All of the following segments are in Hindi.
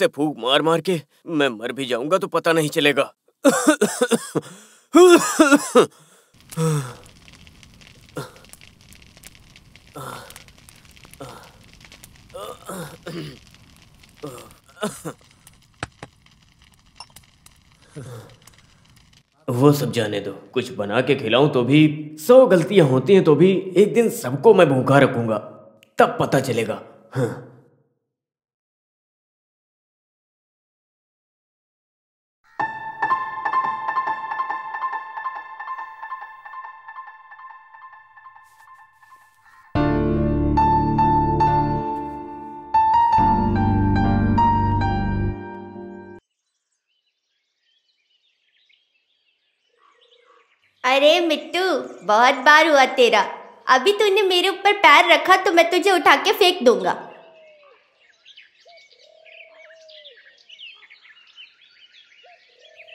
ऐसे फूक मार मार के मैं मर भी जाऊँगा तो पता नहीं चलेगा। वो सब जाने दो। कुछ बना के खिलाऊं तो भी, सौ गलतियाँ होती हैं तो भी एक दिन सबको मैं भूखा रखूँगा। तब पता चलेगा। बहुत बार हुआ तेरा। अभी तूने मेरे ऊपर पैर रखा तो मैं तुझे उठा के फेंक दूँगा।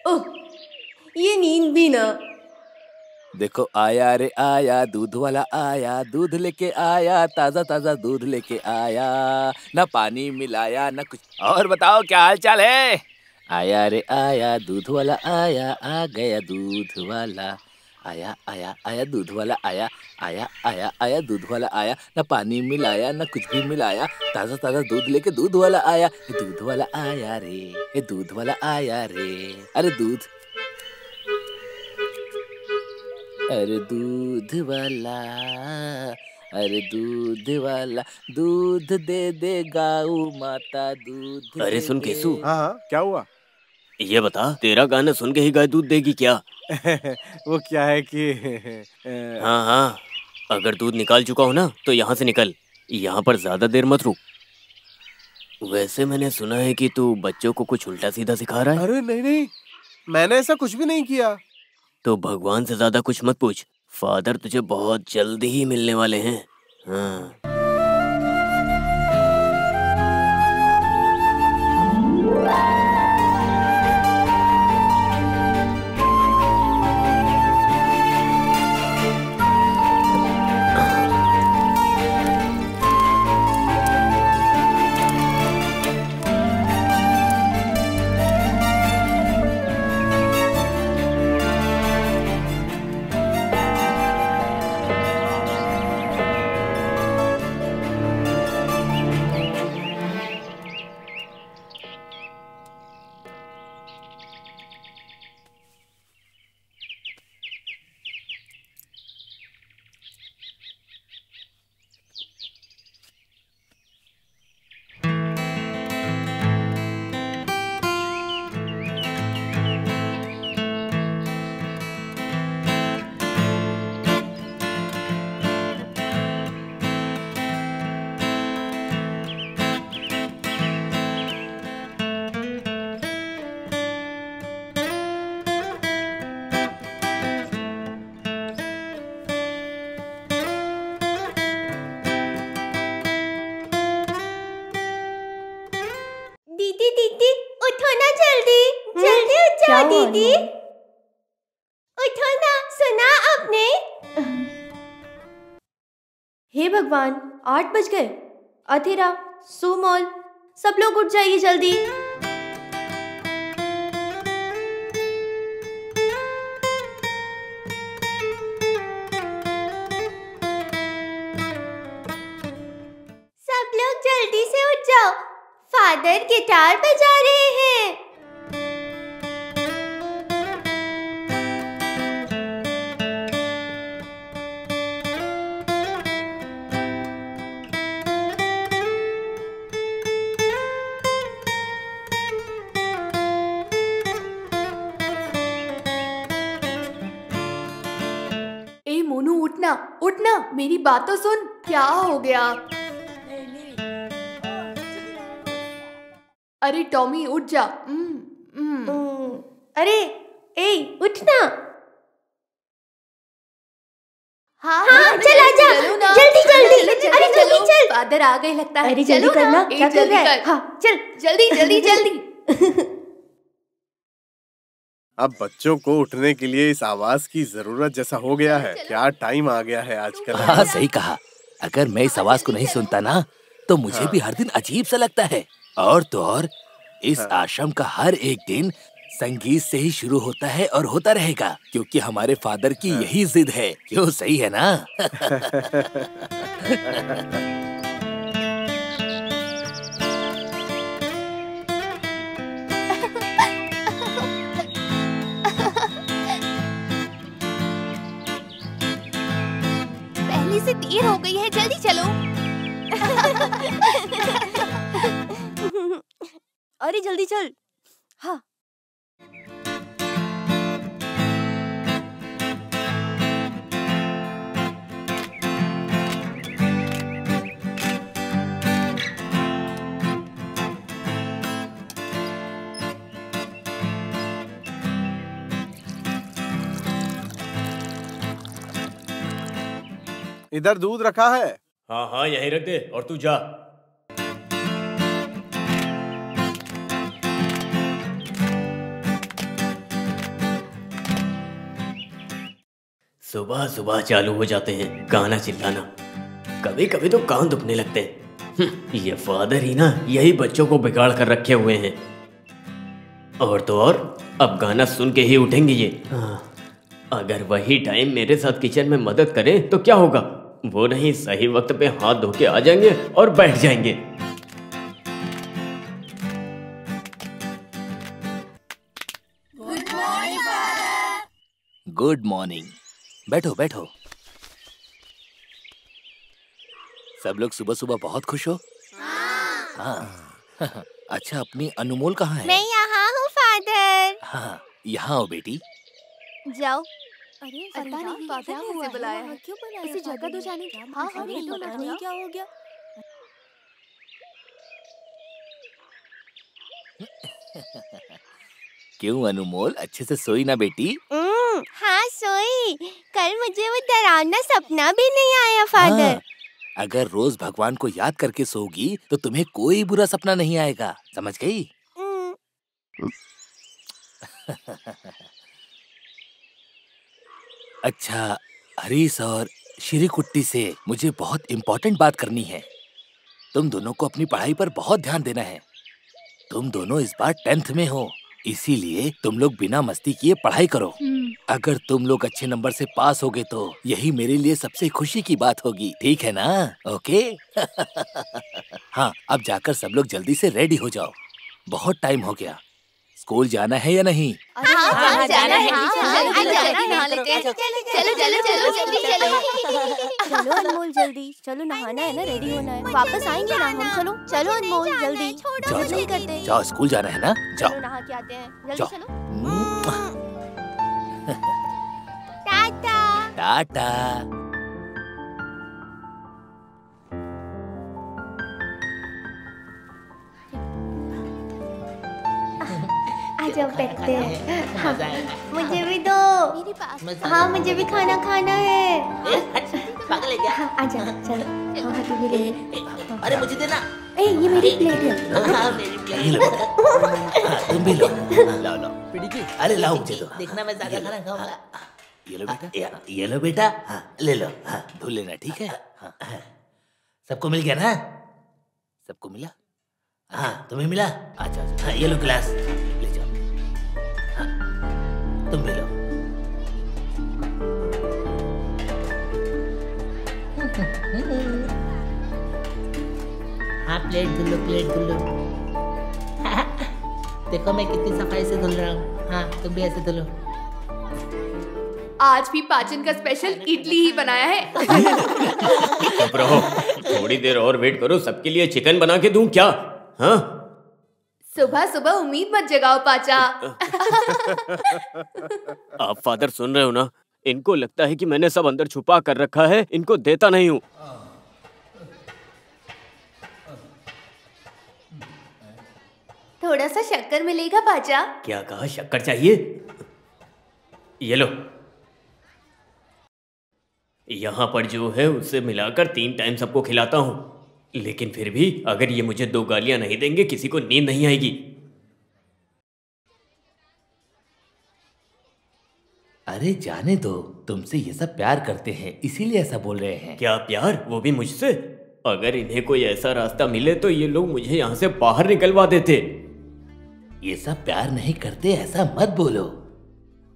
ओह, ये नींद भी ना। देखो, आया रे आया, दूध वाला आया, दूध लेके आया, ताज़ा ताज़ा दूध लेके आया। ना पानी मिलाया, ना कुछ। और बताओ, क्या हाल चाल है? आया रे आया, दूध वाला आया, आ गया दूध वाला। आया आया आया दूध वाला आया आया आया आया दूध वाला आया ना पानी मिलाया ना कुछ भी मिलाया ताज़ा ताज़ा दूध लेके दूध वाला आया दूध वाला आया रे ये दूध वाला आया रे अरे दूध। अरे दूध वाला अरे दूध वाला दूध दे दे गाऊ माता दूध अरे सुन। केसु। हाँ हाँ क्या हुआ? ये बता तेरा गाना सुन के ही गाय दूध देगी क्या? वो क्या है कि हाँ हाँ अगर दूध निकाल चुका हो ना तो यहाँ से निकल यहाँ पर ज़्यादा देर मत रुक। वैसे मैंने सुना है कि तू बच्चों को कुछ उल्टा सीधा सिखा रहा है। अरे नहीं नहीं मैंने ऐसा कुछ भी नहीं किया। तो भगवान से ज़्यादा कुछ मत पूछ फादर तुझे बहुत जल्दी ही मिलने वाले हैं। हाँ। आठ बज गए। अथेरा सुमोल, सब लोग उठ जाइए जल्दी। सब लोग जल्दी से उठ जाओ। फादर गिटार बजा रहे मेरी बात तो सुन क्या हो गया? अरे टॉमी उठ जा। अरे ए उठना हाँ हाँ, चल आजा। जल्दी, जल्दी। अरे, जल्दी चलो। फादर आ गए लगता है। अरे जल्दी। करना। क्या कर रहा है। हाँ चल। जल्दी जल्दी जल्दी। अब बच्चों को उठने के लिए इस आवाज़ की ज़रूरत जैसा हो गया है क्या टाइम आ गया है आजकल हाँ सही कहा अगर मैं इस आवाज़ को नहीं सुनता ना तो मुझे हाँ। भी हर दिन अजीब सा लगता है और तो और इस हाँ। आश्रम का हर एक दिन संगीत से ही शुरू होता है और होता रहेगा क्योंकि हमारे फादर की हाँ। यही जिद है क्यों सही है ना देर हो गई है जल्दी चलो। अरे जल्दी चल। हाँ। इधर दूध रखा है। हाँ हाँ यही रख दे और तू जा। सुबह सुबह चालू हो जाते हैं गाना चिल्लाना। कभी कभी तो कान दुखने लगते हैं। हम्म, ये फादर ही ना यही बच्चों को बिगाड़ कर रखे हुए हैं। और तो और अब गाना सुन के ही उठेंगे ये। हाँ, अगर वही टाइम मेरे साथ किचन में मदद करें तो क्या होगा? वो नहीं सही वक्त पे हाथ धो के आ जाएँगे और बैठ जाएँगे। गुड मॉर्निंग बैठो बैठो। सब लोग सुबह सुबह बहुत खुश हो? हाँ। अच्छा अपनी अनमोल कहाँ है? मैं यहाँ हूँ फादर। हाँ यहाँ हो बेटी। जाओ। अरे पता नहीं फादर ने इसे बुलाया है है। क्यों बुलाया इसे जगह दो जाने? हाँ हाँ अरे, नहीं पता नहीं क्या हो गया। क्यों अनुमोल? अच्छे से सोई ना बेटी। हम्म, हाँ सोई। कल मुझे वो डरावना सपना भी नहीं आया फादर। हाँ, अगर रोज भगवान को याद करके सोगी तो तुम्हें कोई बुरा सपना नहीं आएगा। समझ गई? हम्म, अच्छा हरीश और श्री कुट्टी से मुझे बहुत इम्पोर्टेंट बात करनी है। तुम दोनों को अपनी पढ़ाई पर बहुत ध्यान देना है। तुम दोनों इस बार टेंथ में हो इसीलिए तुम लोग बिना मस्ती किए पढ़ाई करो। अगर तुम लोग अच्छे नंबर से पास होगे तो यही मेरे लिए सबसे खुशी की बात होगी ठीक है ना? ओके? हाँ अब जाकर सब लोग जल्दी से रेडी हो जाओ। बहुत टाइम हो गया। स्कूल जाना है या नहीं? हाँ, हाँ, हाँ, जाना है, हाँ। नहा। चलो चलो चलो जल्दी चलो। चलो अनमोल जल्दी। चलो नहाना है ना रेडी होना है। वापस आएँगे ना हम? चलो चलो अनमोल जल्दी। जाओ, जल्दी जाओ। करते हैं। जाओ स्कूल जाना है ना? चलो जाओ नहा के आते हैं। जल्दी। चलो। टाटा। टाटा। जाओ बैठते हैं हाँ, मुझे भी दो हाँ मुझे भी खाना खाना है पागल है क्या हाँ चलो हाँ हाँ तू भी ले अरे मुझे देना ए ये मेरी प्लेट है हाँ मेरी प्लेट लो हाँ, तुम भी लो लाओ लाओ अरे लाओ मुझे दो देखना मैं ज़्यादा खाना खाऊँगा ये लो बेटा ये- लो बेटा हाँ ले लो हाँ धुल लेना ठीक है हाँ सबको मिल गया ना सबको मिला हाँ तुम्हें मिला अच्छा अच्छा ये लो गिलास तुम भी लो। हाँ प्लेट धुल प्लेट धुल। देखो मैं कितनी सफ़ाई से धुल रहा हूँ। हाँ तुम भी ऐसे धुलो। आज भी पाचन का स्पेशल इडली ही बनाया है। थोड़ी देर और वेट करो सबके लिए चिकन बना के दूँ क्या? हाँ? सुबह सुबह उम्मीद मत जगाओ पाचा। आप फादर सुन रहे हो ना? इनको लगता है कि मैंने सब अंदर छुपा कर रखा है इनको देता नहीं हूँ। थोड़ा सा शक्कर मिलेगा पाचा? क्या कहा? शक्कर चाहिए? ये लो। यहाँ पर जो है उसे मिलाकर तीन टाइम सबको खिलाता हूँ। लेकिन फिर भी अगर ये मुझे दो गालियाँ नहीं देंगे किसी को नींद नहीं आएगी। अरे जाने दो तुमसे ये सब प्यार करते हैं इसीलिए ऐसा बोल रहे हैं। क्या प्यार? वो भी मुझसे? अगर इन्हें कोई ऐसा रास्ता मिले तो ये लोग मुझे यहाँ से बाहर निकलवा देते। ये सब प्यार नहीं करते ऐसा मत बोलो।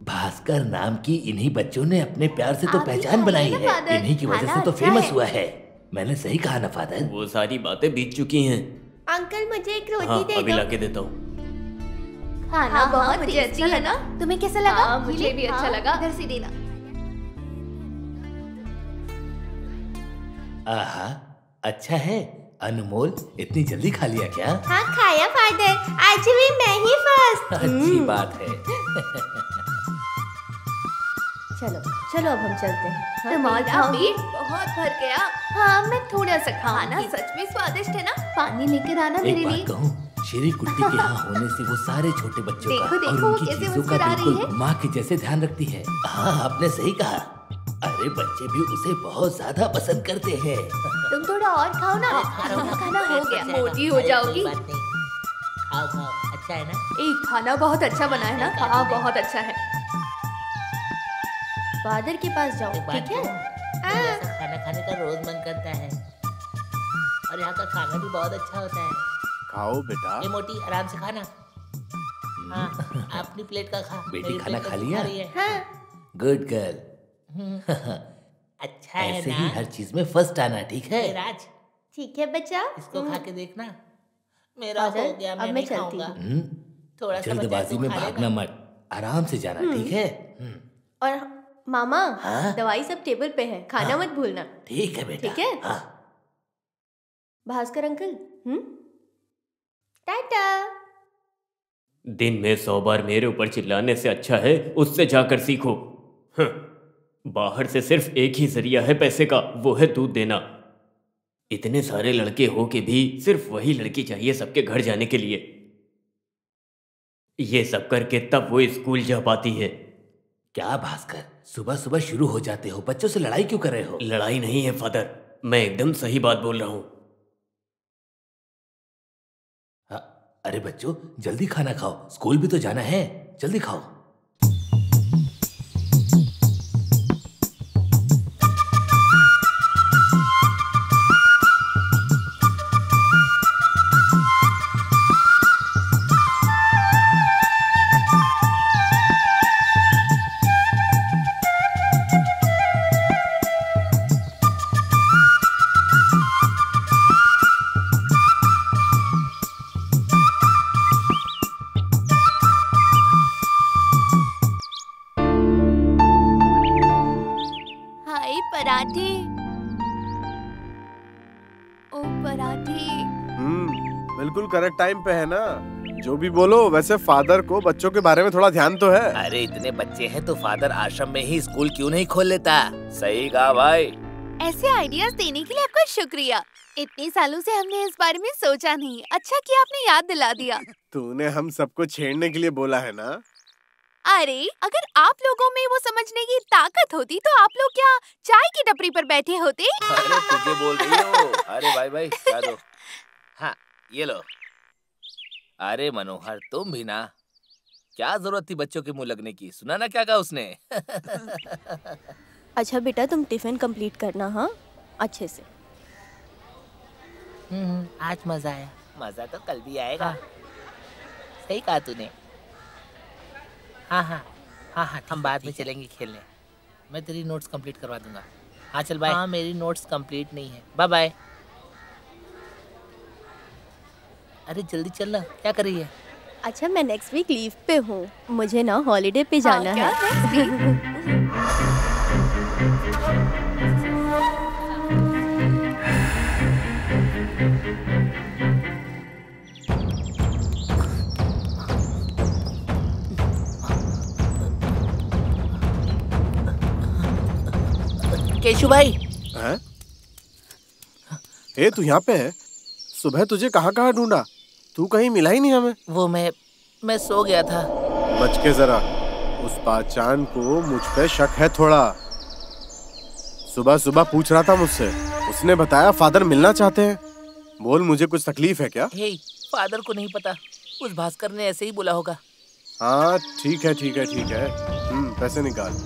भास्कर नाम की इन्हीं बच्चों ने अपने प्यार से तो पहचान बनाई है इन्हीं की वजह से तो फ़ेमस हुआ है। मैंने सही कहा ना फादर? वो सारी बातें बीत चुकी हैं। अंकल मुझे एक रोटी हाँ दे अभी दो। लाके देता हूँ। खाना हाँ, बहुत मुझे टेस्टी अच्छा है। ना तुम्हें कैसा लगा? हाँ, मुझे भी अच्छा लगा। इधर से देना। आहा अच्छा है। अनमोल इतनी जल्दी खा लिया क्या? हाँ खाया फादर। आज भी मैं ही फ़र्स्ट। अच्छी बात है। चलो चलो अब हम चलते हैं। हाँ, मेरा पेट पेट बहुत भर गया। हाँ मैं थोड़ा सा खाना सच में स्वादिष्ट है ना? पानी लेकर आना मेरे लिए। श्री कुट्टी के यहाँ होने से वो सारे छोटे बच्चों देखो, का देखो, और उनकी चीज़ों का बिल्कुल माँ के जैसे ध्यान रखती है। हाँ आपने सही कहा। अरे बच्चे भी उसे बहुत ज़्यादा पसंद करते हैं। तुम थोड़ा और खाओ ना। खाना खाना हो गया। मोटी हो जाओगी। खाओ खाओ। अच्छा है ना? एक खाना बहुत अच्छा बना है ना। हाँ बहुत अच्छा है। फादर के पास जाओ ठीक है? मुझे ऐसा खाना खाने का रोज मन करता है। और यहाँ का खाना भी बहुत अच्छा होता है। खाओ बेटा। ये मोटी आराम से खाना। हाँ अपनी प्लेट का खा। बेटी खाना खा लिया? रही है। हाँ। गुड गर्ल अच्छा है ऐसे ना? ही हर चीज़ में फ़र्स्ट आना ठीक है? राज ठीक है बच्चा। इसको खा के देखना। मेरा हो गया मैं मैं नहीं चलती खाऊँगा। हूँ। हम्म, थोड़ा है, जल्दबाजी में भागना मत। आराम से जाना ठीक है? हम्म, और मामा हाँ? दवाई सब टेबल पे है खाना मत भूलना। ठीक है बेटा। ठीक है? हाँ। भास्कर अंकल हम्म? टाटा। दिन में सौ बार मेरे ऊपर चिल्लाने से अच्छा है उससे जाकर सीखो। हं, बाहर से सिर्फ़ एक ही ज़रिया है पैसे का वो है दूध देना। इतने सारे लड़के हो के भी सिर्फ़ वही लड़की चाहिए सबके घर जाने के लिए। ये सब करके तब वो स्कूल जा पाती है। क्या भास्कर? सुबह सुबह शुरू हो जाते हो। बच्चों से लड़ाई क्यों कर रहे हो? लड़ाई नहीं है फादर। मैं एकदम सही बात बोल रहा हूँ। अरे बच्चों जल्दी खाना खाओ। स्कूल भी तो जाना है। जल्दी खाओ। हाय पराठे। ओ पराठे। हम्म बिल्कुल करेक्ट टाइम पे है ना। जो भी बोलो वैसे फादर को बच्चों के बारे में थोड़ा ध्यान तो है। अरे इतने बच्चे हैं तो फादर आश्रम में ही स्कूल क्यों नहीं खोल लेता? सही कहा भाई। ऐसे आइडियाज़ देने के लिए आपका शुक्रिया। इतने सालों से हमने इस बारे में सोचा नहीं। अच्छा किया आपने याद दिला दिया। तूने हम सबको छेड़ने के लिए बोला है ना? अरे अगर आप लोगों में वो समझने की ताकत होती तो आप लोग क्या चाय की टपरी पर बैठे होते? अरे तुझे बोल रही हो। अरे भाई भाई क्या दो? हाँ ये लो। अरे मनोहर तुम भी ना। क्या ज़रूरत थी बच्चों के मुँह लगने की? सुना ना क्या कहा उसने? अच्छा बेटा तुम टिफ़िन कंप्लीट करना हाँ? अच्छे से। हम्म, आज मज़ा आया। मज़ा तो कल भी आएगा। सही कहा तूने। हाँ हाँ। हाँ हाँ हम बाद में चलेंगे खेलने। मैं तेरी नोट्स कंप्लीट करवा दूँगा। हाँ चल बाय हाँ मेरी नोट्स कंप्लीट नहीं है। बाय बाय अरे जल्दी चलना क्या कर रही है? अच्छा मैं नेक्स्ट वीक लीव पे हूँ। मुझे ना हॉलीडे पे जाना क्या है? केशु भाई हैं? ए तू यहाँ पे है? सुबह तुझे कहाँ कहाँ ढूंढा? तू कहीं मिला ही नहीं हमें। वो मैं मैं सो गया था। बच के जरा उस पहचान को मुझ पे शक है थोड़ा। सुबह सुबह पूछ रहा था मुझसे उसने बताया फादर मिलना चाहते हैं। बोल मुझे कुछ तकलीफ़ है क्या? हे फादर को नहीं पता उस भास्कर ने ऐसे ही बोला होगा। हाँ ठीक है ठीक है ठीक है। हम्म पैसे निकाल।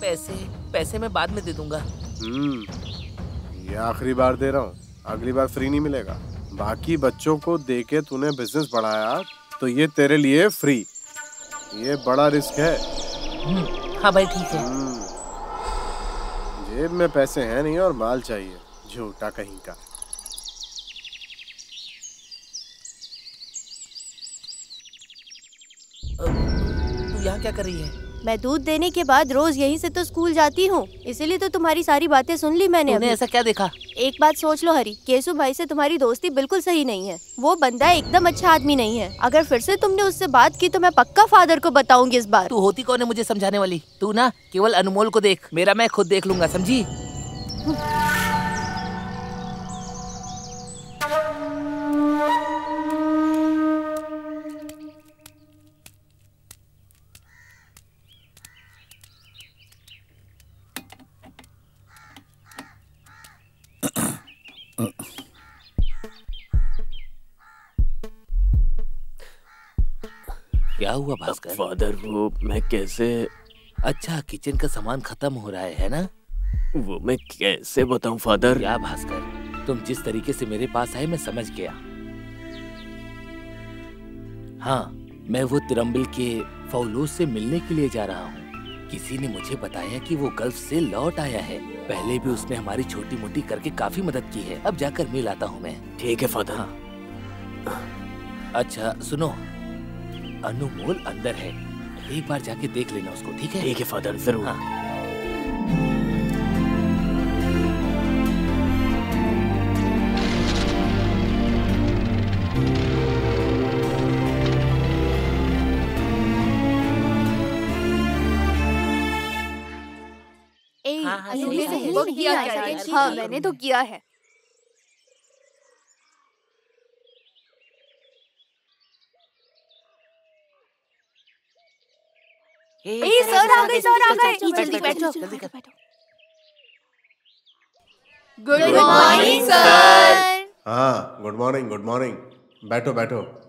पैसे पैसे मैं बाद में दे दूँगा। हम्म। ये आखिरी बार दे रहा हूँ। अगली बार फ्री नहीं मिलेगा। बाकी बच्चों को दे के तूने बिज़नेस बढ़ाया तो ये तेरे लिए फ्री ये बड़ा रिस्क है। हम्म, हाँ भाई ठीक है। हम्म। जेब में पैसे हैं नहीं और माल चाहिए झूठा कहीं का। तू यहाँ क्या कर रही है? मैं दूध देने के बाद रोज यहीं से तो स्कूल जाती हूँ। इसीलिए तो तुम्हारी सारी बातें सुन ली मैंने अभी। ऐसा क्या देखा? एक बात सोच लो हरी केसु भाई से तुम्हारी दोस्ती बिल्कुल सही नहीं है। वो बंदा एकदम अच्छा आदमी नहीं है। अगर फिर से तुमने उससे बात की तो मैं पक्का फादर को बताऊँगी इस बार। तू होती कौन है मुझे समझाने वाली? तू ना केवल अनमोल को देख मेरा मैं खुद देख लूँगा समझी? क्या हुआ भास्कर? फादर वो मैं कैसे अच्छा किचन का सामान खत्म हो रहा है है ना? वो मैं कैसे बताऊँ फादर? क्या भास्कर? तुम जिस तरीके से मेरे पास आए मैं समझ गया। हाँ मैं वो तिरम्बिल के फौलोस से मिलने के लिए जा रहा हूँ। किसी ने मुझे बताया कि वो गल्फ से लौट आया है। पहले भी उसने हमारी छोटी मोटी करके काफ़ी मदद की है। अब जाकर मिल आता हूँ मैं। ठीक है फादर। हाँ। अच्छा सुनो। अनुमोल अंदर है। एक बार जाके देख लेना उसको ठीक है? ठीक है फादर ज़रूर। हाँ। वो किया है, है हाँ। मैंने तो किया है। ए, सर आ गए, सर आ गए। जल्दी बैठो। जल्दी कर। गुड मॉर्निंग सर हाँ गुड मॉर्निंग गुड मॉर्निंग बैठो बैठो।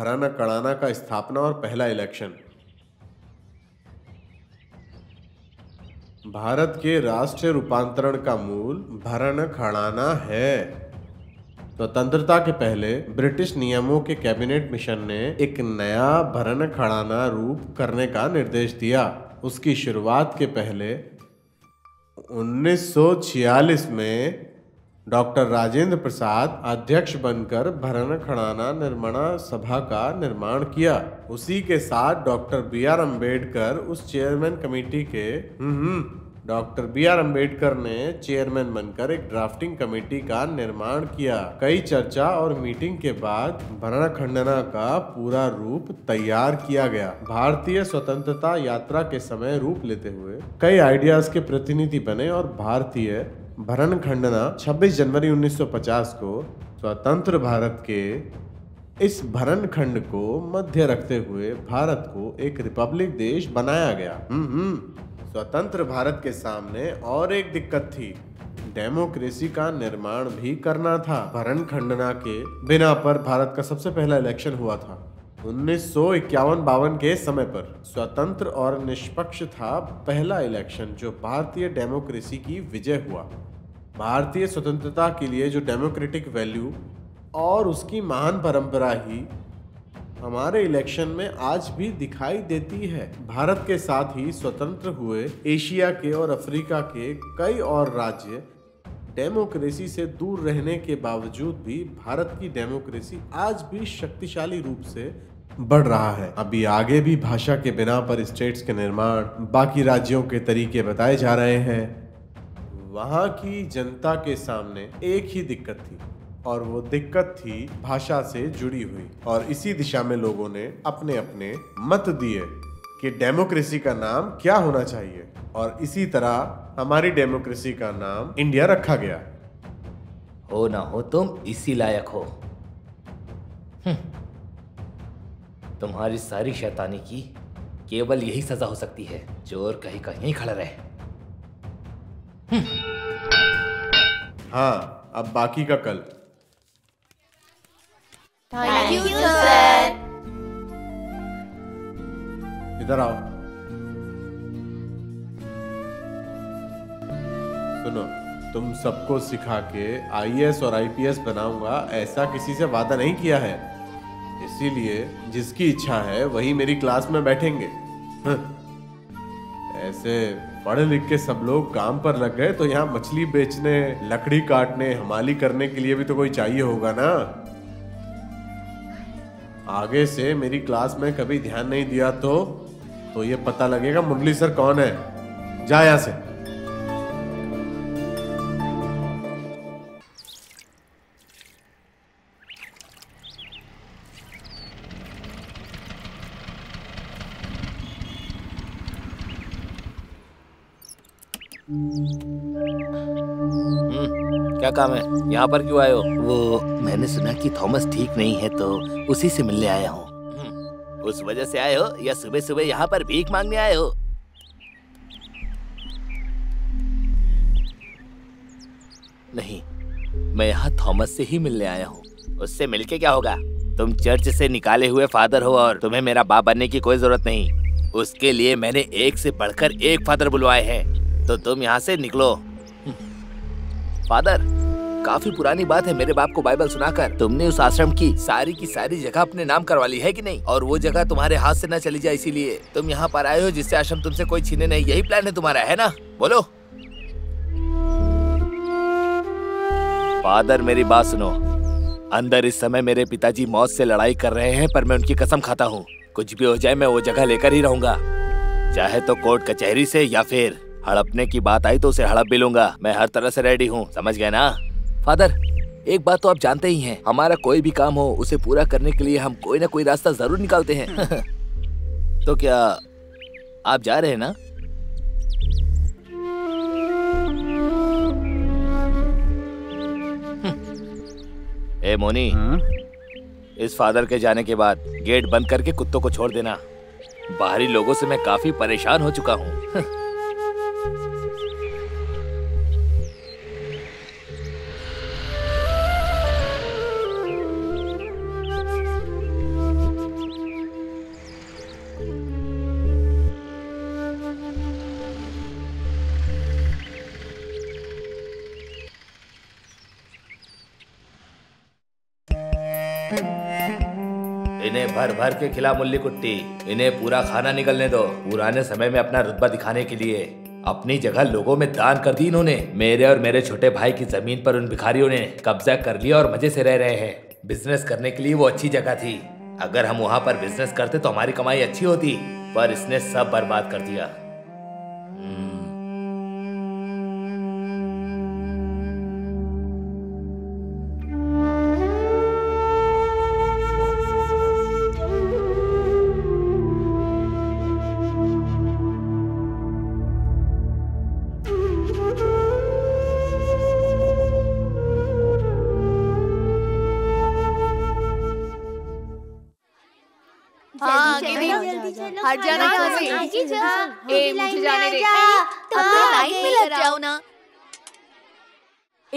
भराना कड़ाना का स्थापना और पहला इलेक्शन भारत के राष्ट्रीय रूपांतरण का मूल भरण खड़ाना है। स्वतंत्रता तो के पहले ब्रिटिश नियमों के कैबिनेट मिशन ने एक नया भरण खड़ाना रूप करने का निर्देश दिया। उसकी शुरुआत के पहले 1946 में डॉक्टर राजेंद्र प्रसाद अध्यक्ष बनकर भरण खड़ाना निर्माण सभा का निर्माण किया। उसी के साथ डॉक्टर बी आर अंबेडकर उस चेयरमैन कमेटी के डॉक्टर बी आर अंबेडकर ने चेयरमैन बनकर एक ड्राफ्टिंग कमेटी का निर्माण किया। कई चर्चा और मीटिंग के बाद भरण खंडना का पूरा रूप तैयार किया गया। भारतीय स्वतंत्रता यात्रा के समय रूप लेते हुए कई आइडियाज़ के प्रतिनिधि बने और भारतीय भरण खंडना 26 जनवरी 1950 को स्वतंत्र भारत के इस भरण खंड को मध्य रखते हुए भारत को एक रिपब्लिक देश बनाया गया। हम्म हम्म। स्वतंत्र भारत के सामने और एक दिक्कत थी। डेमोक्रेसी का निर्माण भी करना था। भरण खंडना के बिना पर भारत का सबसे पहला इलेक्शन हुआ था। उन्नीस सौ इक्यावन बावन के समय पर स्वतंत्र और निष्पक्ष था पहला इलेक्शन जो भारतीय डेमोक्रेसी की विजय हुआ। भारतीय स्वतंत्रता के लिए जो डेमोक्रेटिक वैल्यू और उसकी महान परंपरा ही हमारे इलेक्शन में आज भी दिखाई देती है। भारत के साथ ही स्वतंत्र हुए एशिया के और अफ्रीका के कई और राज्य डेमोक्रेसी से दूर रहने के बावजूद भी भारत की डेमोक्रेसी आज भी शक्तिशाली रूप से बढ़ रहा है। अभी आगे भी भाषा के बिना पर स्टेट्स के निर्माण बाकी राज्यों के तरीके बताए जा रहे हैं। वहाँ की जनता के सामने एक ही दिक्कत थी, और वो दिक्कत थी भाषा से जुड़ी हुई, और इसी दिशा में लोगों ने अपने अपने मत दिए कि डेमोक्रेसी का नाम क्या होना चाहिए, और इसी तरह हमारी डेमोक्रेसी का नाम इंडिया रखा गया। हो ना हो तुम इसी लायक हो। हम्म। तुम्हारी सारी शैतानी की केवल यही सजा हो सकती है चोर कहीं का यहीं खड़ा रहे। हाँ अब बाकी का कल। थैंक यू सर इधर आओ। सुनो तुम सबको सिखा के आईएएस और आईपीएस बनाऊँगा ऐसा किसी से वादा नहीं किया है। इसीलिए जिसकी इच्छा है, वही मेरी क्लास में बैठेंगे। ऐसे पढ़ लिख के सब लोग काम पर लग गए तो यहाँ मछली बेचने, लकड़ी काटने, हमाली करने के लिए भी तो कोई चाहिए होगा ना? आगे से मेरी क्लास में कभी ध्यान नहीं दिया तो तो ये पता लगेगा मुरली सर कौन है। जा यहाँ से। क्या काम है यहाँ पर क्यों आए हो? वो मैंने सुना कि थॉमस ठीक नहीं है तो उसी से मिलने आया हूँ। हम्म, उस वजह से आए हो या सुबह सुबह यहाँ पर भीख मांगने आए हो? नहीं मैं यहाँ थॉमस से ही मिलने आया हूँ। उससे मिलके क्या होगा? तुम चर्च से निकाले हुए फादर हो और तुम्हें मेरा बाप बनने की कोई ज़रूरत नहीं। उसके लिए मैंने एक से बढ़कर एक फादर बुलवाए हैं। तो तुम यहाँ से निकलो। फादर। काफ़ी पुरानी बात है मेरे बाप को बाइबल सुनाकर। तुमने उस आश्रम की सारी की सारी जगह अपने नाम करवा ली है कि नहीं? और वो जगह तुम्हारे हाथ से न चली जाए इसीलिए तुम यहाँ पर आए हो जिससे आश्रम तुमसे कोई छीने नहीं। यही प्लान है तुम्हारा, है ना? बोलो। फादर, मेरी बात सुनो। अंदर इस समय मेरे पिताजी मौत से लड़ाई कर रहे हैं, पर मैं उनकी कसम खाता हूँ। कुछ भी हो जाए, मैं वो जगह लेकर ही रहूँगा। चाहे तो कोर्ट, कचहरी से या फिर हड़पने की बात आई तो उसे हड़प भी लूँगा। मैं हर तरह से रेडी हूँ समझ गए ना? फादर एक बात तो आप जानते ही हैं। हमारा कोई भी काम हो उसे पूरा करने के लिए हम कोई ना कोई रास्ता ज़रूर निकालते हैं। तो क्या आप जा रहे हैं ना? ए मोनी। इस फादर के जाने के बाद गेट बंद करके कुत्तों को छोड़ देना। बाहरी लोगों से मैं काफ़ी परेशान हो चुका हूँ। भर भर के खिला मुल्ली कुट्टी। इन्हें पूरा खाना निकलने दो। पुराने समय में अपना रुतबा दिखाने के लिए। अपनी जगह लोगों में दान कर दी इन्होंने। मेरे और मेरे छोटे भाई की ज़मीन पर उन भिखारियों ने कब्जा कर लिया और मज़े से रह रहे हैं। बिज़नेस करने के लिए वो अच्छी जगह थी। अगर हम वहाँ पर बिज़नेस करते तो हमारी कमाई अच्छी होती, पर इसने सब बर्बाद कर दिया।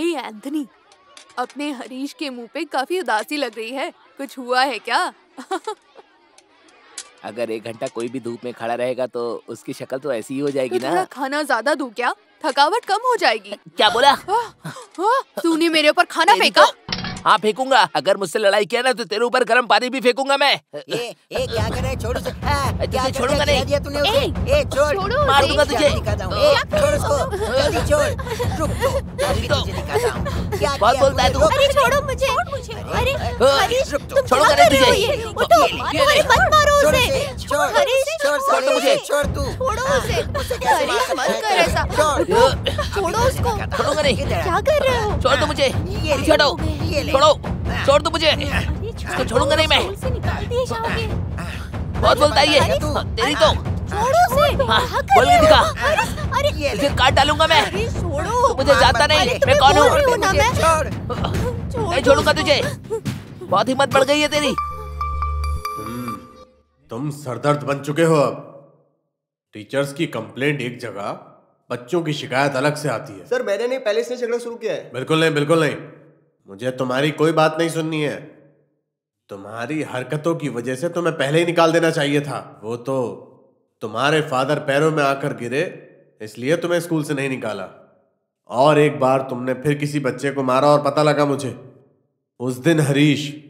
ए एंथनी अपने हरीश के मुँह पे काफ़ी उदासी लग रही है। कुछ हुआ है क्या? अगर एक घंटा कोई भी धूप में खड़ा रहेगा तो उसकी शक्ल तो ऐसी ही हो जाएगी तो ना। खाना ज़्यादा दू क्या? थकावट कम हो जाएगी। क्या बोला? हाँ, तूने मेरे ऊपर खाना फेंका? हाँ फेंकूँगा। अगर मुझसे लड़ाई किया ना तो तेरे ऊपर गर्म पानी भी फेंकूँगा मैं। ए ए क्या कर रहे है? छोड़ तुझे छोड़ूँगा नहीं। दिया तूने उसे? ए छोड़। छोड़ो मार दूँगा तुझे क्या दिखाता हूँ। ए छोड़ उसको। जल्दी छोड़। रुक तो अभी तो। तुझे दिखाता हूँ। क्या बहुत बोलता है तू। अरे छोड़ो मुझे। अरे हाँ, हरीश तो। तुम छोड़ूँगा कर रहे हो? तुझे। ये उठो अरे मत मारो उसे। उसे छोड़। हरीश छोड़ छोड़ तो मुझे। छोड़ तू। छोड़ो उसे। उसे हरीश मत कर ऐसा। छोड़ो। उसको। छोड़ूँगा नहीं। क्या कर रहे हो? छोड़ दो मुझे। छोड़ो ये ले। छोड़ो। छोड़ दो मुझे। इसको छोड़ूँगा नहीं मैं। स्कूल से निकाल दिए जाओगे। बहुत बोलता है ये। तेरी तो। छोड़ो उसे। हाँ, बोल के दिखा। इसे काट डालूँगा मैं। छोड़ो। मुझे जानता नहीं। मैं कौन हूँ? हूँ नहीं छोड़ूँगा तुझे। बहुत हिम्मत बढ़ गई है तेरी। तुम सरदर्द बन चुके हो अब। टीचर्स की कंप्लेंट एक जगह बच्चों की शिकायत अलग से आती है। सर मैंने नहीं पहले इसने झगड़ा शुरू किया है। बिल्कुल नहीं बिल्कुल नहीं। मुझे तुम्हारी कोई बात नहीं सुननी है। तुम्हारी हरकतों की वजह से तुम्हें पहले ही निकाल देना चाहिए था। वो तो तुम्हारे फादर पैरों में आकर गिरे, इसलिए तुम्हें स्कूल से नहीं निकाला। और एक बार तुमने फिर किसी बच्चे को मारा और पता लगा मुझे। उस दिन हरीश,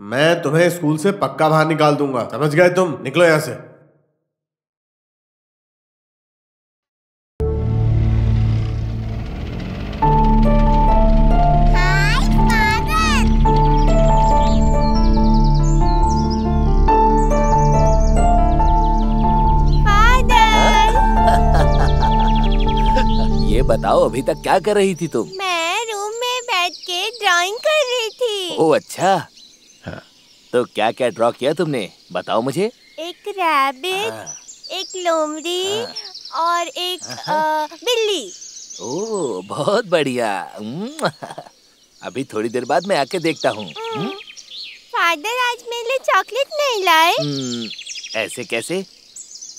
मैं तुम्हें स्कूल से पक्का बाहर निकाल दूँगा। समझ गए तुम? निकलो यहाँ से। बताओ अभी तक क्या कर रही थी तुम? मैं रूम में बैठ के ड्राइंग कर रही थी। ओ अच्छा। हाँ, तो क्या क्या ड्रॉ किया तुमने? बताओ मुझे। एक रैबिट हाँ, एक लोमड़ी और एक अ, बिल्ली। ओ बहुत बढ़िया। हम्म, अभी थोड़ी देर बाद मैं आके देखता हूँ। हम्म, फादर आज मेरे लिए चॉकलेट नहीं लाए। हम्म, ऐसे कैसे?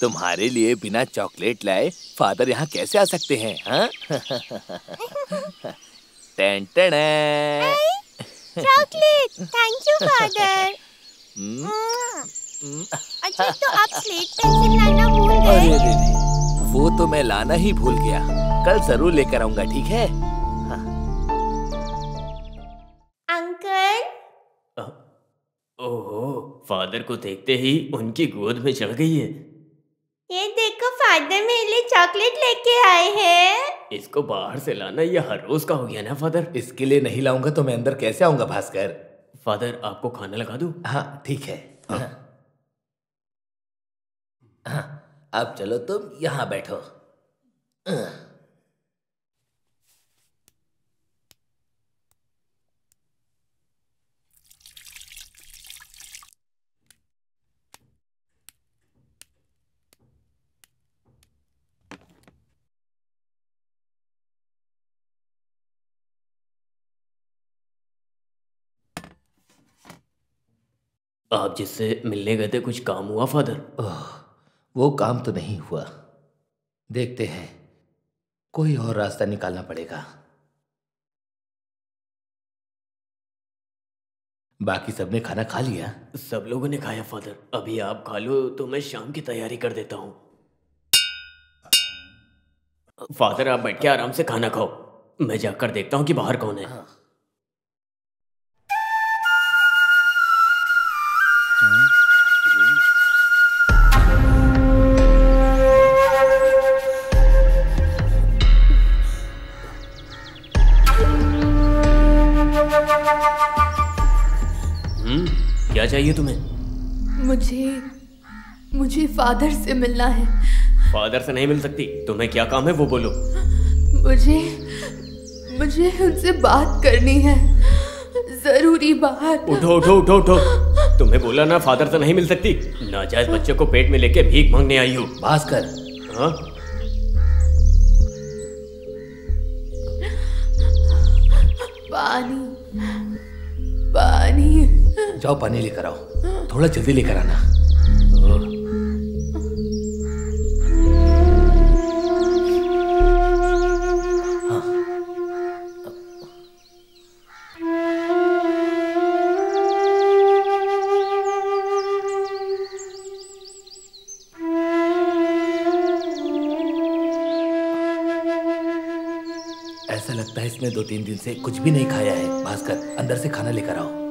तुम्हारे लिए बिना चॉकलेट लाए फादर यहाँ कैसे आ सकते हैं हाँ? Ten ten chocolate. Thank you father अच्छा तो आप स्लेट पेंसिल लाना भूल गए? अरे वो तो मैं लाना ही भूल गया। कल ज़रूर लेकर आऊँगा ठीक है? अंकल? अ- ओहो फादर को देखते ही उनकी गोद में चढ़ गई है। ये देखो फादर मेरे लिए चॉकलेट लेके आए हैं। इसको बाहर से लाना ये हर रोज का हो गया ना फादर? इसके लिए नहीं लाऊँगा तो मैं अंदर कैसे आऊँगा भास्कर? फादर आपको खाना लगा दू? हाँ ठीक है। हाँ। हाँ, अब चलो तुम यहाँ बैठो। आप जिससे मिलने गए थे कुछ काम हुआ फादर? ओह, वो काम तो नहीं हुआ। देखते हैं। कोई और रास्ता निकालना पड़ेगा। बाकी सबने खाना खा लिया? सब लोगों ने खाया फादर। अभी आप खा लो तो मैं शाम की तैयारी कर देता हूँ। फादर आप बैठ के आराम से खाना खाओ। मैं जाकर देखता हूँ कि बाहर कौन है। हम्म चाहिए तुम्हें? मुझे मुझे फादर से मिलना है। फादर से नहीं मिल सकती? तुम्हें क्या काम है वो बोलो। मुझे मुझे उनसे बात करनी है। ज़रूरी बात। उठो उठो उठो उठो। तुम्हें बोला ना फादर से नहीं मिल सकती? नाजायज बच्चे को पेट में लेके भीख मांगने आई हो। भास्कर हाँ? पानी पानी जाओ पानी लेकर आओ। थोड़ा जल्दी लेकर आना। ऐसा लगता है इसने दो तीन दिन से कुछ भी नहीं खाया है। भास्कर, अंदर से खाना लेकर आओ।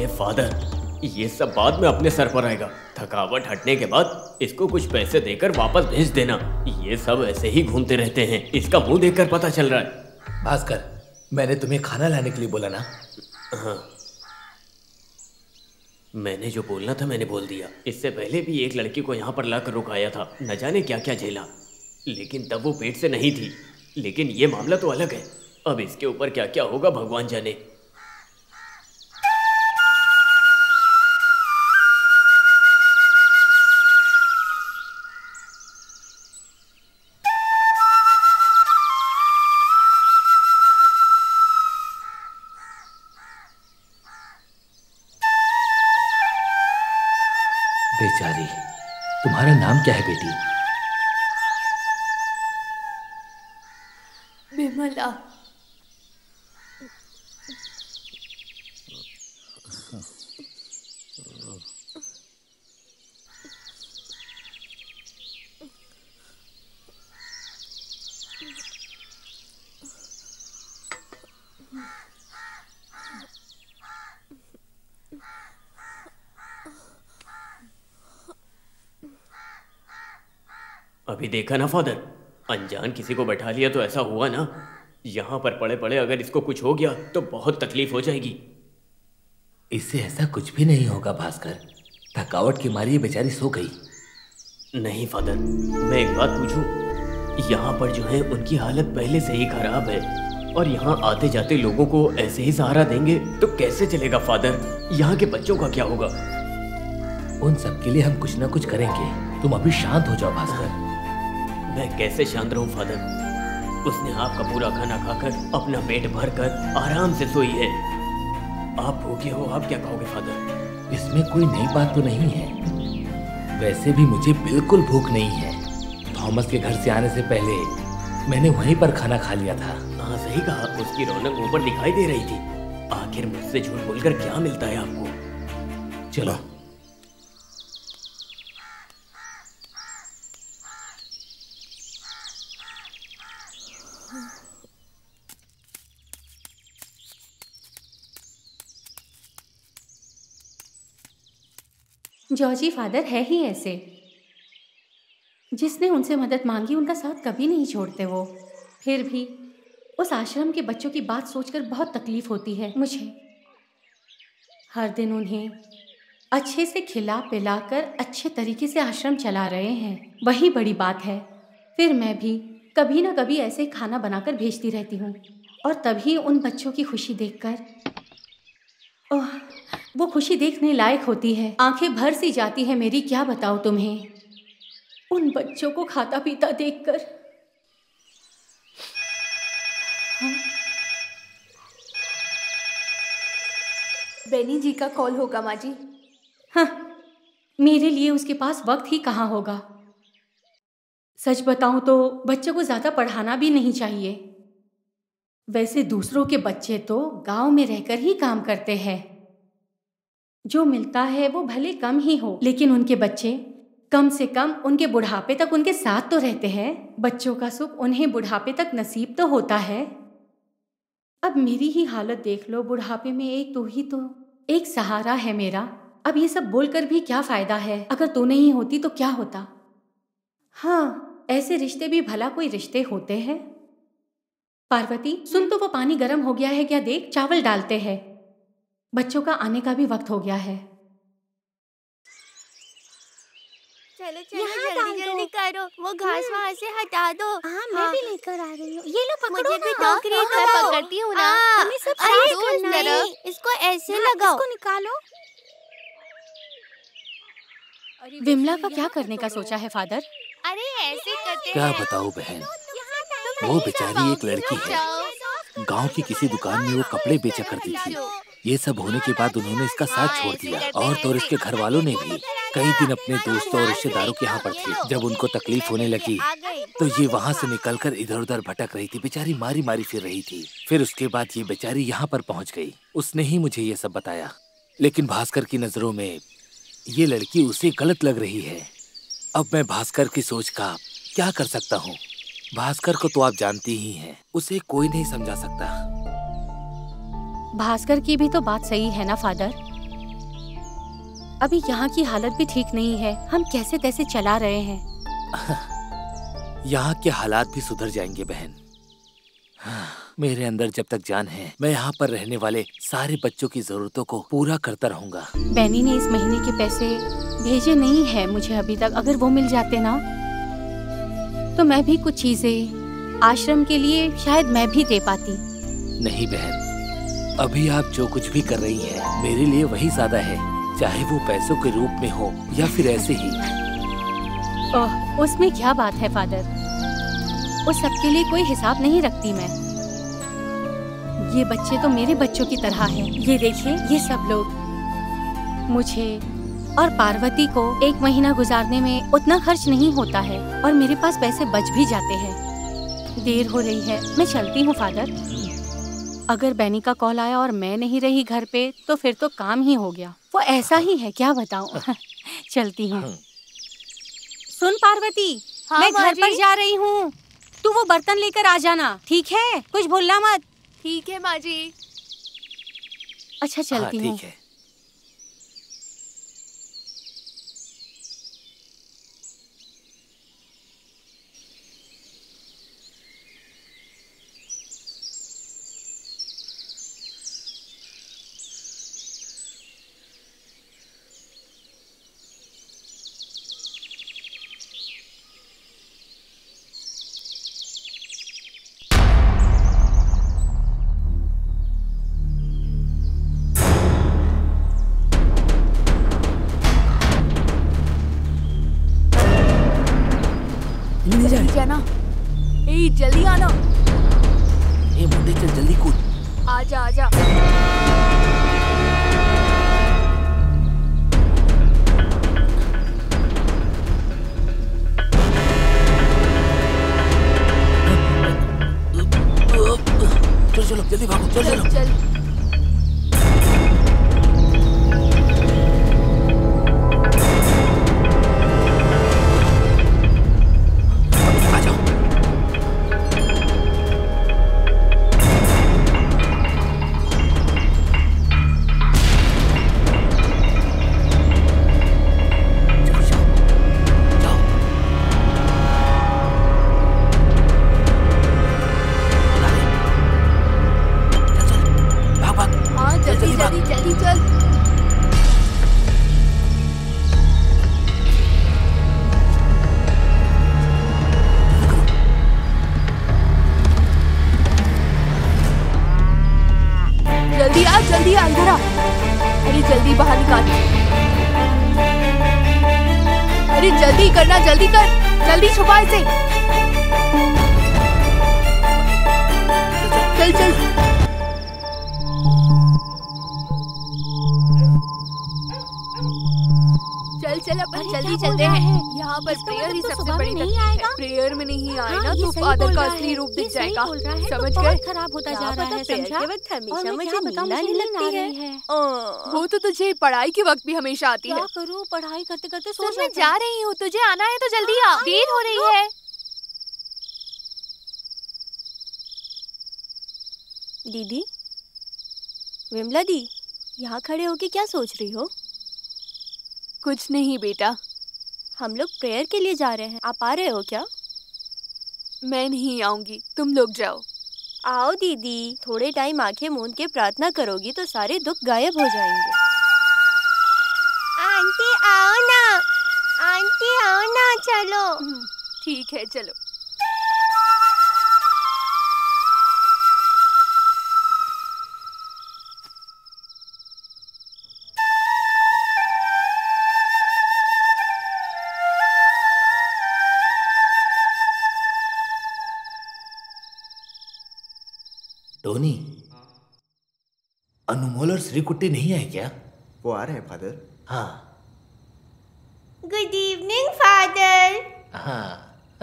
अरे फादर। ये सब बाद में अपने सर पर आएगा। थकावट हटने के बाद इसको कुछ पैसे देकर वापस भेज देना। ये सब ऐसे ही घूमते रहते हैं। इसका मुँह देखकर पता चल रहा है। भास्कर मैंने तुम्हें खाना लाने के लिए बोला ना? हाँ। मैंने जो बोलना था मैंने बोल दिया। इससे पहले भी एक लड़की को यहाँ पर लाकर रुकाया था। न जाने क्या क्या झेला। लेकिन तब वो पेट से नहीं थी। लेकिन ये मामला तो अलग है। अब इसके ऊपर क्या क्या होगा भगवान जाने। तुम्हारा नाम क्या है बेटी? विमला। अभी देखा ना फादर? अनजान किसी को बैठा लिया तो ऐसा हुआ ना। यहाँ पर पड़े पड़े अगर इसको कुछ हो गया तो बहुत तकलीफ़ हो जाएगी। इससे ऐसा कुछ भी नहीं होगा भास्कर। थकावट की मारी बेचारी सो गई। नहीं फादर मैं एक बात पूछूँ। यहाँ पर जो है उनकी हालत पहले से ही खराब है। और यहाँ आते जाते लोगों को ऐसे ही सहारा देंगे तो कैसे चलेगा फादर? यहाँ के बच्चों का क्या होगा? उन सब के लिए हम कुछ ना कुछ करेंगे। तुम अभी शांत हो जाओ भास्कर। मैं कैसे शांत रहूँ फादर? उसने आपका पूरा खाना खाकर अपना पेट भर कर आराम से सोई है। आप भूखे हो आप क्या कहोगे फादर? इसमें कोई नई बात तो नहीं है। वैसे भी मुझे बिल्कुल भूख नहीं है। थॉमस के घर से आने से पहले मैंने वहीं पर खाना खा लिया था। हाँ सही कहा। उसकी रौनक ऊपर दिखाई दे रही थी। आखिर मुझसे झूठ बोलकर क्या मिलता है आपको? चलो जॉर्जी फादर है ही ऐसे। जिसने उनसे मदद मांगी उनका साथ कभी नहीं छोड़ते वो। फिर भी उस आश्रम के बच्चों की बात सोचकर बहुत तकलीफ़ होती है। मुझे। हर दिन उन्हें अच्छे से खिला पिलाकर अच्छे तरीके से आश्रम चला रहे हैं। वही बड़ी बात है। फिर मैं भी कभी ना कभी ऐसे खाना बनाकर भेजती रहती हूँ। और तभी उन बच्चों की खुशी देखकर ओह वो खुशी देखने लायक होती है। आँखें भर सी जाती है मेरी, क्या बताओ तुम्हें? उन बच्चों को खाता पीता देखकर। हाँ? बेनी जी का कॉल होगा माँ जी हाँ मेरे लिए उसके पास वक्त ही कहाँ होगा? सच बताऊँ तो बच्चों को ज़्यादा पढ़ाना भी नहीं चाहिए। वैसे दूसरों के बच्चे तो गाँव में रहकर ही काम करते हैं। जो मिलता है वो भले कम ही हो, लेकिन उनके बच्चे कम से कम उनके बुढ़ापे तक उनके साथ तो रहते हैं। बच्चों का सुख उन्हें बुढ़ापे तक नसीब तो होता है। अब मेरी ही हालत देख लो, बुढ़ापे में एक तू ही तो एक सहारा है मेरा। अब ये सब बोलकर भी क्या फ़ायदा है? अगर तू नहीं होती तो क्या होता? हाँ ऐसे रिश्ते भी भला कोई रिश्ते होते हैं। पार्वती, सुन तो वो पानी गर्म हो गया है क्या? देख, चावल डालते हैं। बच्चों का आने का भी वक्त हो गया है। चलो चलो जल्दी जल्दी करो। वो घास वहाँ से हटा दो। हाँ मैं भी लेकर आ रही हूँ। ये लो पकड़ो मुझे भी ना। टोकरी हाँ, हाँ, पकड़ती हूँ ना। हाँ, हमें सब अरे साफ़ करना है। इसको ऐसे हाँ, लगाओ। इसको निकालो। विमला का क्या करने का सोचा है फादर? अरे ऐसे करते क्या हैं। बताऊँ बहन? वो बेचारी एक लड़की है। गाँव की किसी दुकान में वो कपड़े बेचा करती थी। ये सब होने के बाद उन्होंने इसका साथ छोड़ दिया। और तो इसके घर वालों ने भी। कई दिन अपने दोस्तों और रिश्तेदारों के यहाँ पर थी। जब उनको तकलीफ़ होने लगी तो ये वहाँ से निकलकर इधर उधर भटक रही थी। बेचारी मारी मारी फिर रही थी। फिर उसके बाद ये बेचारी यहाँ पर पहुँच गई। उसने ही मुझे ये सब बताया। लेकिन भास्कर की नज़रों में ये लड़की उसे गलत लग रही है। अब मैं भास्कर की सोच का क्या कर सकता हूँ? भास्कर को तो आप जानती ही हैं। उसे कोई नहीं समझा सकता। भास्कर की भी तो बात सही है ना फादर? अभी यहाँ की हालत भी ठीक नहीं है। हम कैसे तैसे चला रहे हैं? यहाँ के हालात भी सुधर जाएँगे बहन। मेरे अंदर जब तक जान है मैं यहाँ पर रहने वाले सारे बच्चों की जरूरतों को पूरा करता रहूँगा। बैनी ने इस महीने के पैसे भेजे नहीं है मुझे अभी तक अगर वो मिल जाते ना? तो मैं भी कुछ चीज़ें आश्रम के लिए शायद मैं भी दे पाती। नहीं बहन। अभी आप जो कुछ भी कर रही हैं, मेरे लिए वही ज़्यादा है, चाहे वो पैसों के रूप में हो या फिर ऐसे ही। ओह, उसमें क्या बात है, फादर? उस सबके लिए कोई हिसाब नहीं रखती मैं। ये बच्चे तो मेरे बच्चों की तरह हैं। ये देखिए, ये सब लोग। मुझे और पार्वती को एक महीना गुजारने में उतना खर्च नहीं होता है, और मेरे पास पैसे बच भी जाते हैं। देर हो रही है, मैं चलती हूँ, फादर। अगर बैनी का कॉल आया और मैं नहीं रही घर पे तो फिर तो काम ही हो गया। वो ऐसा ही है क्या बताऊँ? चलती हूँ। सुन पार्वती हाँ, मैं घर पर जा रही हूँ। तू वो बर्तन लेकर आ जाना ठीक है? कुछ भूलना मत। ठीक है माँ जी अच्छा चलती हाँ, हूँ। रूप ये दिख सही जाएगा बोल रहा है, तो समझ गए? खराब होता जा रहा है समझा? वक्त हमेशा मुझे क्या नींद लगती है। है। वो तो तुझे पढ़ाई के वक्त भी हमेशा आती क्या है। करूँ? पढ़ाई करते करते सो तो मैं जा रही हूँ तुझे आना है तो जल्दी आ। देर हो रही है। दीदी? विमला दी यहाँ खड़े होके क्या सोच रही हो? कुछ नहीं बेटा। हम लोग प्रेयर के लिए जा रहे हैं। आप आ रहे हो क्या? मैं नहीं आऊँगी। तुम लोग जाओ। आओ दीदी थोड़े टाइम आँखें मूंद के प्रार्थना करोगी तो सारे दुख गायब हो जाएँगे। आंटी आओ ना। आंटी आओ ना चलो। हम्म, ठीक है चलो। टोनी अनमोल और श्रीकुट्टी नहीं आए क्या? वो आ रहे हैं फादर। हाँ। गुड इवनिंग फादर हाँ।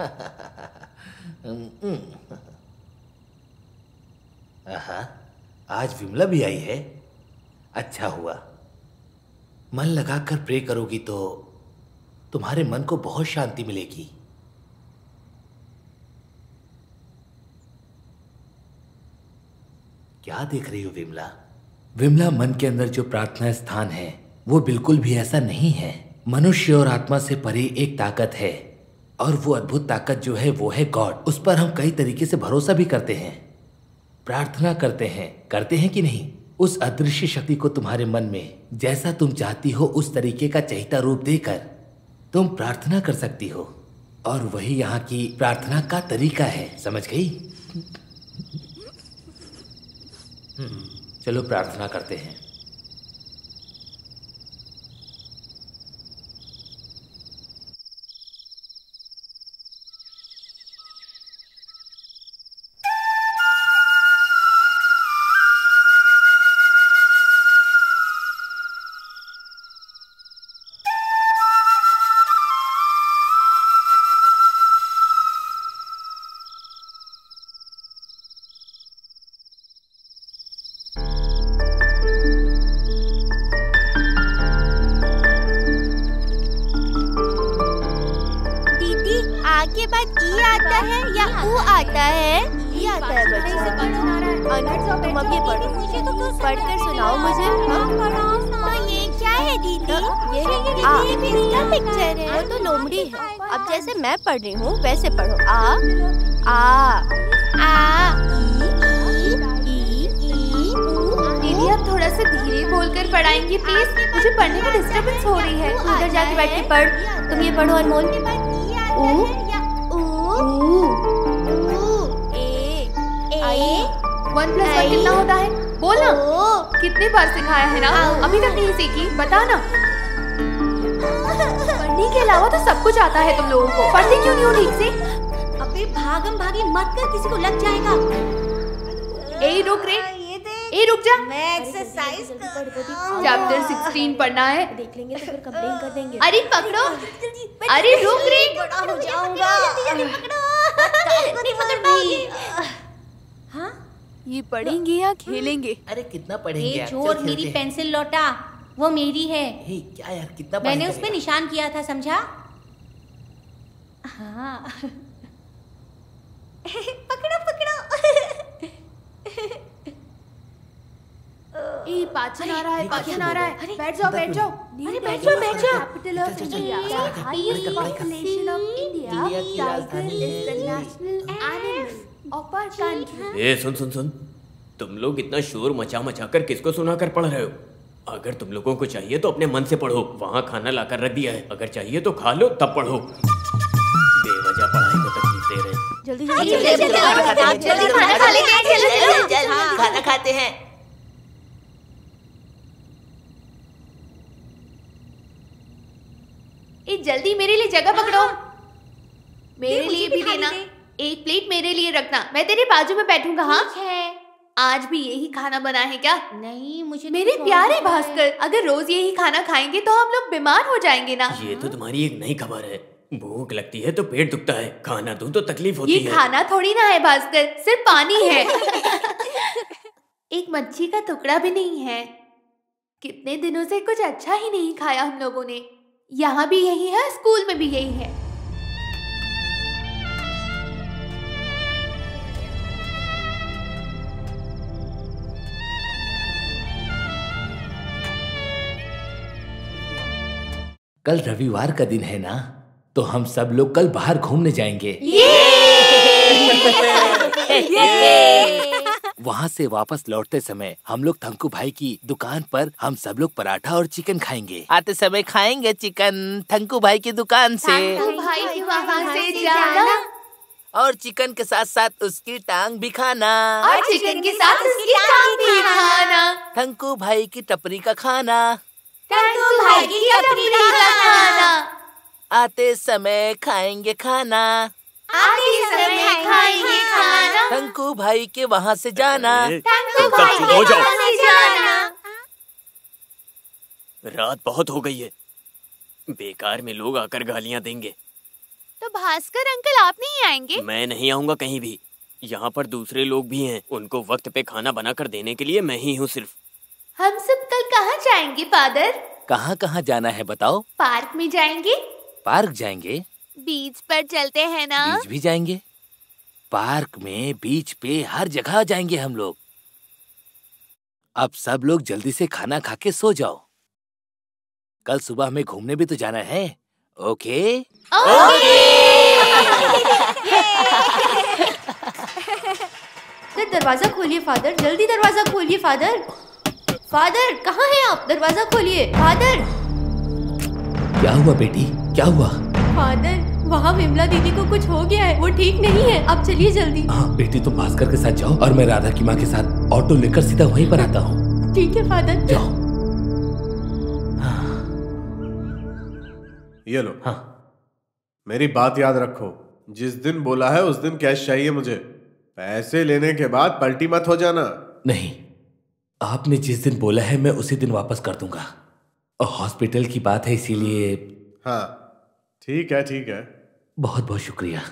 हम्म। आहा, आज विमला भी आई है? अच्छा हुआ। मन लगाकर प्रे करोगी तो तुम्हारे मन को बहुत शांति मिलेगी। क्या देख रही हो विमला? विमला मन के अंदर जो प्रार्थना स्थान है, वो बिल्कुल भी ऐसा नहीं है। मनुष्य और आत्मा से परे एक ताकत है, और वो अद्भुत ताकत जो है, वो है गॉड। उस पर हम कई तरीके से भरोसा भी करते हैं। प्रार्थना करते हैं। करते हैं कि नहीं? उस अदृश्य शक्ति को तुम्हारे मन में, जैसा तुम चाहती हो, उस तरीके का चहिता रूप देकर तुम प्रार्थना कर सकती हो। और वही यहाँ की प्रार्थना का तरीका है। समझ गई? चलो प्रार्थना करते हैं। रही हूँ वैसे पढ़ो। आ आ आ ई ई दीदी आप थोड़ा सा धीरे बोलकर पढ़ाएँगे प्लीज़ मुझे पढ़ने में डिस्टरबेंस हो रही है। उधर जाके बैठ के पढ़। तुम ये पढ़ो अनमोल। वन प्लस वन कितना होता है? बोल। ना कितने बार सिखाया है ना? अभी तक नहीं सीखी। बता ना। पढ़ने के अलावा तो सब कुछ आता है तुम लोगों को। पढ़ते क्यों नहीं हो ठीक से? अबे भागम भागी मत कर किसी को लग जाएगा। ए रुक रे। ए रुक जा। मैं एक्सरसाइज चैप्टर 16 पढ़ना है। देख लेंगे तो फिर कंप्लेन कर देंगे। अरे पकड़ो। अरे रुक रे। बड़ा हो जाऊँगा। पकड़ो। नहीं पकड़। पाऊँगी हाँ? ये पढ़ेंगे या खेलेंगे? अरे कितना पढ़ेंगे? यार? चोर मेरी पेंसिल लौटा। वो मेरी है। हे क्या यार कितना मैंने उस पे निशान किया था समझा? हाँ। पकड़ो पकड़ो। ए पाचन आ रहा है पाचन आ रहा है। बैठ जाओ बैठ जाओ। अरे बैठ जाओ बैठ जाओ। Capital of India highest population of India India की राजधानी tiger is the national animal of our country ए सुन सुन सुन। तुम लोग इतना शोर मचा मचा कर किसको सुना कर पढ़ रहे हो? अगर तुम लोगों को चाहिए तो अपने मन से पढ़ो। वहाँ खाना लाकर रख दिया है। अगर चाहिए तो खा लो तब पढ़ो। बेवजह पढ़ाई को तकलीफ़ दे रहे जल्दी जल्दी, जल्दी खाना। हाँ, खाना खाते हैं। ए जल्दी मेरे लिए जगह पकड़ो। मेरे मुझे लिए भी भी देना। एक प्लेट मेरे लिए रखना। मैं तेरे बाजू में बैठूँगा हाँ? है। आज भी यही खाना बना है क्या? नहीं मुझे तो मेरे प्यारे है। भास्कर अगर रोज यही खाना खाएँगे तो हम लोग बीमार हो जाएँगे ना। ये तो तुम्हारी एक नई खबर है। भूख लगती है तो पेट दुखता है। खाना दूँ तो तकलीफ़ होती ये है। खाना थोड़ी ना है भास्कर सिर्फ़ पानी है। एक मच्छी का टुकड़ा भी नहीं है। कितने दिनों से कुछ अच्छा ही नहीं खाया हम लोगों ने। यहाँ भी यही है स्कूल में भी यही है। कल रविवार का दिन है ना तो हम सब लोग कल बाहर घूमने जाएँगे। वहाँ से वापस लौटते समय हम लोग थंकू भाई की दुकान पर हम सब लोग पराठा और चिकन खाएँगे। आते समय खाएँगे चिकन थंकू भाई की दुकान से। तो भाई वहाँ से जाना। और चिकन के साथ साथ उसकी टांग भी खाना। और चिकन के साथ उसकी टांग भी खाना। थंकू भाई की टपरी का खाना। टंकू आते समय खाएँगे खाना। आते समय खाएँगे खाना। थंकू भाई के वहाँ से जाना। टंकू भाई के वहाँ से जाना। रात बहुत हो गई है। बेकार में लोग आकर गालियाँ देंगे। तो भास्कर अंकल आप नहीं आएँगे? मैं नहीं आऊँगा कहीं भी। यहाँ पर दूसरे लोग भी हैं। उनको वक्त पे खाना बनाकर देने के लिए मैं ही हूँ सिर्फ़। हम सब कल कहाँ जाएँगे फादर? कहाँ कहाँ जाना है बताओ। पार्क में जाएँगे। पार्क जाएँगे? बीच पर चलते हैं ना। बीच भी जाएँगे। पार्क में बीच पे हर जगह जाएँगे हम लोग। अब सब लोग जल्दी से खाना खा के सो जाओ। कल सुबह हमें घूमने भी तो जाना है। ओके? तो दरवाज़ा खोलिए फादर। जल्दी दरवाज़ा खोलिए फादर। फादर कहाँ हैं आप? दरवाज़ा खोलिए। फादर! क्या हुआ बेटी? क्या हुआ? फादर वहाँ विमला दीदी को कुछ हो गया है। वो ठीक नहीं है। आप चलिए जल्दी। हाँ बेटी तुम भास्कर के साथ जाओ और मैं राधा की माँ के साथ ऑटो लेकर सीधा वहीं पर आता हूँ। ठीक है फादर। जाओ। ये लो। हाँ। मेरी बात याद रखो। जिस दिन बोला है उस दिन कैश चाहिए मुझे। पैसे लेने के बाद पलटी मत हो जाना। नहीं। आपने जिस दिन बोला है मैं उसी दिन वापस कर दूँगा हॉस्पिटल की बात है इसीलिए हाँ ठीक है ठीक है बहुत बहुत शुक्रिया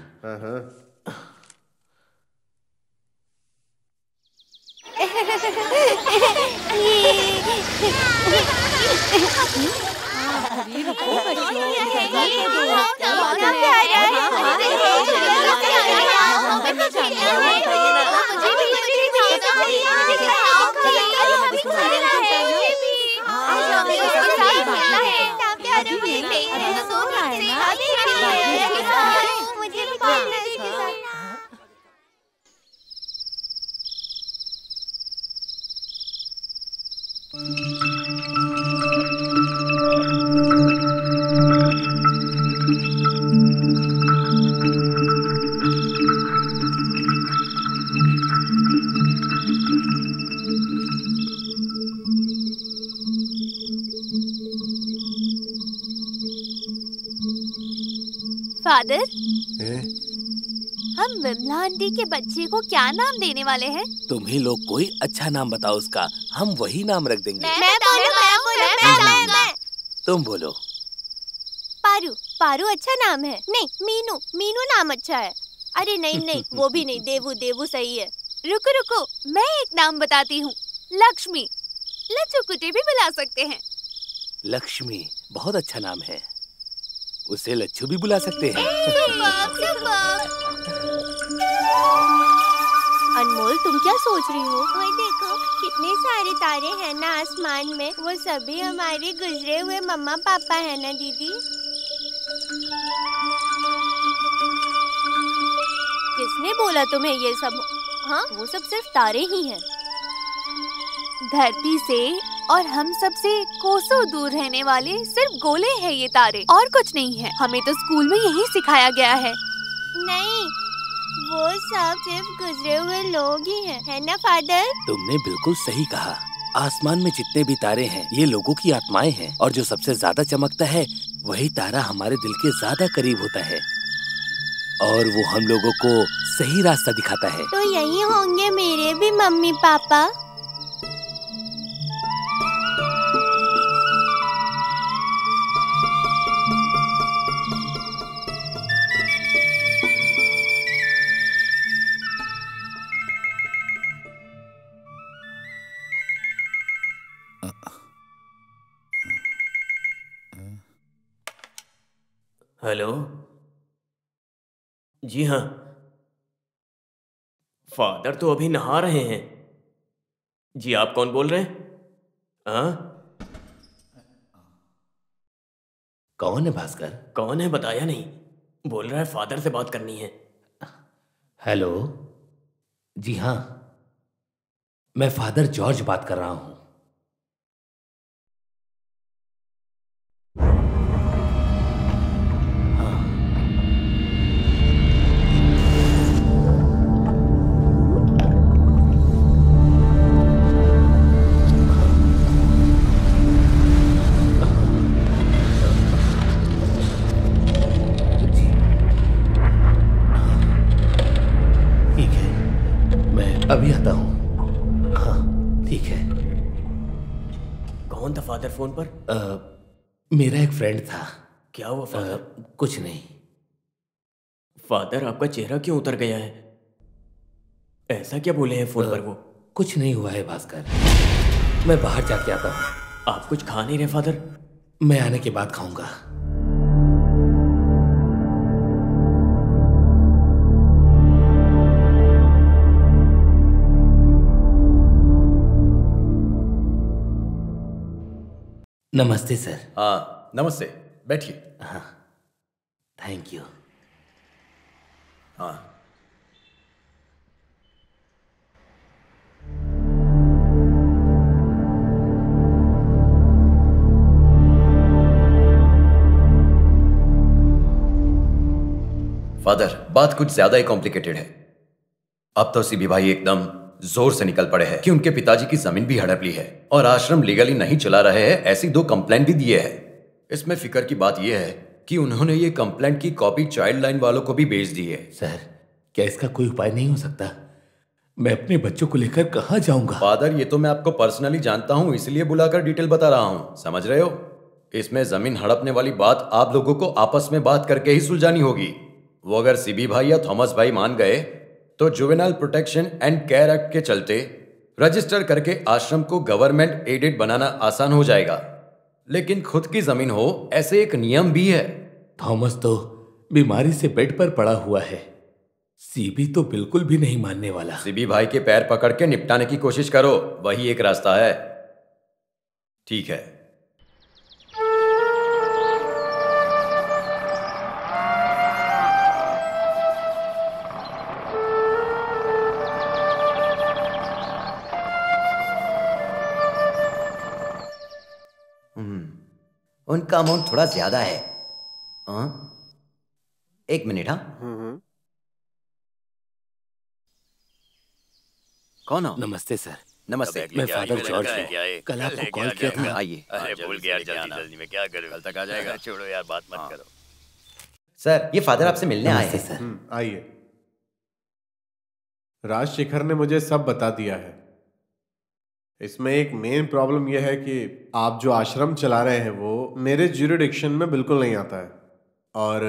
हाँ हाँ अरे रुको बच्चों कितना प्यारा है मुझे भी खेलना है। इसके साथ फादर? ए? हम विमला आंटी के बच्चे को क्या नाम देने वाले हैं? तुम ही लोग कोई अच्छा नाम बताओ उसका। हम वही नाम रख देंगे। मैं बोलूँ मैं बोलूँ मैं मैं मैं तुम बोलो। पारू पारू अच्छा नाम है। नहीं मीनू मीनू नाम अच्छा है। अरे नहीं नहीं वो भी नहीं देवू देवू सही है। रुको रुको मैं एक नाम बताती हूँ लक्ष्मी। लच्चू कुटी भी बुला सकते हैं। लक्ष्मी बहुत अच्छा नाम है। उसे लच्छू भी बुला सकते हैं। अनमोल तुम क्या सोच रही हो? ओए देखो कितने सारे तारे हैं ना आसमान में। वो सभी हमारे गुजरे हुए मम्मा पापा है ना दीदी? किसने बोला तुम्हें ये सब? हाँ वो सब सिर्फ़ तारे ही हैं। धरती से और हम सबसे कोसों दूर रहने वाले सिर्फ़ गोले हैं ये तारे। और कुछ नहीं है। हमें तो स्कूल में यही सिखाया गया है। नहीं वो सब सिर्फ़ गुजरे हुए लोग ही हैं। है ना फादर? तुमने बिल्कुल सही कहा। आसमान में जितने भी तारे हैं ये लोगों की आत्माएँ हैं। और जो सबसे ज़्यादा चमकता है वही तारा हमारे दिल के ज़्यादा करीब होता है। और वो हम लोगों को सही रास्ता दिखाता है। तो यही होंगे मेरे भी मम्मी पापा हेलो। जी हाँ। फादर तो अभी नहा रहे हैं। जी, आप कौन बोल रहे हैं? हाँ? कौन है भास्कर? कौन है बताया नहीं। बोल रहा है फादर से बात करनी है। हेलो। जी हाँ। मैं फादर जॉर्ज बात कर रहा हूँ। फ़ोन पर आ, मेरा एक फ्रेंड था। क्या हुआ फादर आ, कुछ नहीं। फादर आपका चेहरा क्यों उतर गया है? ऐसा क्या बोले हैं फ़ोन आ, पर वो? कुछ नहीं हुआ है भास्कर। मैं बाहर जाके आता हूँ। आप कुछ खा नहीं रहे फादर मैं आने के बाद खाऊँगा। नमस्ते सर। हाँ नमस्ते बैठिए। हाँ। थैंक यू हाँ। फादर बात कुछ ज़्यादा ही कॉम्प्लिकेटेड है। अब तो सीबी भाई एकदम ज़ोर से निकल पड़े हैं कि उनके पिताजी की ज़मीन भी हड़प ली है और आश्रम लीगली नहीं चला रहे हैं ऐसी दो कंप्लेंट भी दिए हैं। इसमें फ़िक्र की बात यह है कि उन्होंने ये कंप्लेंट की कॉपी चाइल्ड लाइन वालों को भी भेज दी है। सर क्या इसका कोई उपाय नहीं हो सकता? मैं अपने बच्चों को लेकर कहा जाऊँगा? फादर ये तो मैं आपको पर्सनली जानता हूँ इसलिए बुलाकर डिटेल बता रहा हूँ। समझ रहे हो? इसमें ज़मीन हड़पने वाली बात आप लोगों को आपस में बात करके ही सुलझानी होगी। वो अगर सीबी भाई या थॉमस भाई मान गए तो juvenile protection and care act के चलते रजिस्टर करके आश्रम को गवर्नमेंट एडेड बनाना आसान हो जाएगा। लेकिन खुद की ज़मीन हो ऐसे एक नियम भी है। थॉमस तो बीमारी से बेड पर पड़ा हुआ है। सीबी तो बिल्कुल भी नहीं मानने वाला। सीबी भाई के पैर पकड़ के निपटाने की कोशिश करो वही एक रास्ता है। ठीक है। उनका अमाउंट थोड़ा ज़्यादा है। हाँ? एक मिनट हाँ? कौन हो? नमस्ते सर। नमस्ते। मैं फादर जॉर्ज हूँ। कल आपको कॉल किया था। आइए। अरे भूल गया जल्दी जल्दी में क्या करूँ? कल तक आ जाएगा। छोड़ो यार बात मत करो। सर ये फादर आपसे मिलने आए हैं। सर। हम्म, आइए। राजशेखर ने मुझे सब बता दिया है। इसमें एक मेन प्रॉब्लम यह है कि आप जो आश्रम चला रहे हैं वो मेरे ज्यूरिडिक्शन में बिल्कुल नहीं आता है। और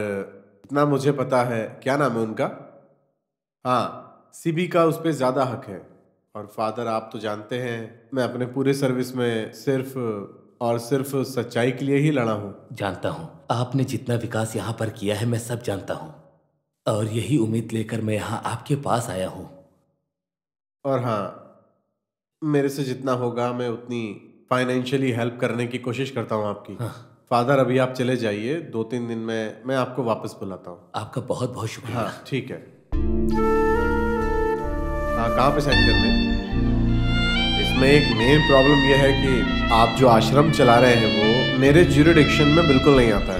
इतना मुझे पता है क्या नाम है उनका? हाँ सीबी का उस पर ज़्यादा हक है। और फादर आप तो जानते हैं मैं अपने पूरे सर्विस में सिर्फ़ और सिर्फ़ सच्चाई के लिए ही लड़ा हूँ। जानता हूँ। आपने जितना विकास यहाँ पर किया है मैं सब जानता हूँ। और यही उम्मीद लेकर मैं यहाँ आपके पास आया हूँ। और हाँ मेरे से जितना होगा मैं उतनी फाइनेंशियली हेल्प करने की कोशिश करता हूँ आपकी। हाँ। फादर अभी आप चले जाइए। दो तीन दिन में मैं आपको वापस बुलाता हूँ। आपका बहुत बहुत शुक्रिया। हाँ ठीक है। हाँ कहाँ पे साइन करने? इसमें एक मेन प्रॉब्लम यह है कि आप जो आश्रम चला रहे हैं वो मेरे ज्यूरिडिक्शन में बिल्कुल नहीं आता है।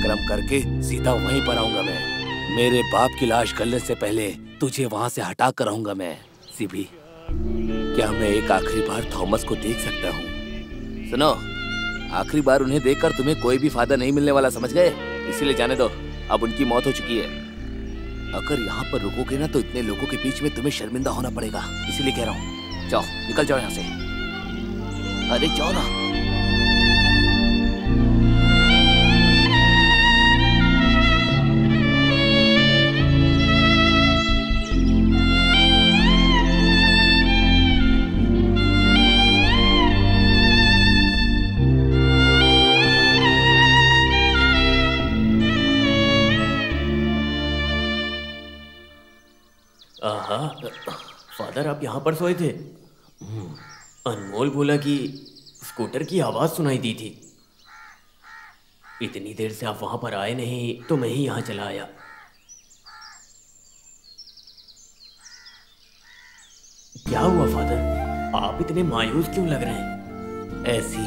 का क्रियाक्रम करके सीधा वहीं पर आऊँगा मैं। मेरे बाप की लाश गलने से पहले तुझे वहाँ से हटा कर आऊँगा मैं। सीबी, क्या मैं एक आखिरी बार थॉमस को देख सकता हूँ? सुनो, आखिरी बार उन्हें देखकर तुम्हें कोई भी फ़ायदा नहीं मिलने वाला, समझ गए? इसीलिए जाने दो, अब उनकी मौत हो चुकी है। अगर यहाँ पर रुकोगे ना तो इतने लोगों के बीच में तुम्हें शर्मिंदा होना पड़ेगा। इसीलिए कह रहा हूँ, जाओ, निकल जाओ यहाँ से। अरे जाओ ना। फादर आप यहाँ पर सोए थे। अनमोल बोला कि स्कूटर की आवाज़ सुनाई दी थी। इतनी देर से आप वहाँ पर आए नहीं तो मैं ही यहाँ चला आया। क्या हुआ फादर? आप इतने मायूस क्यों लग रहे हैं? ऐसी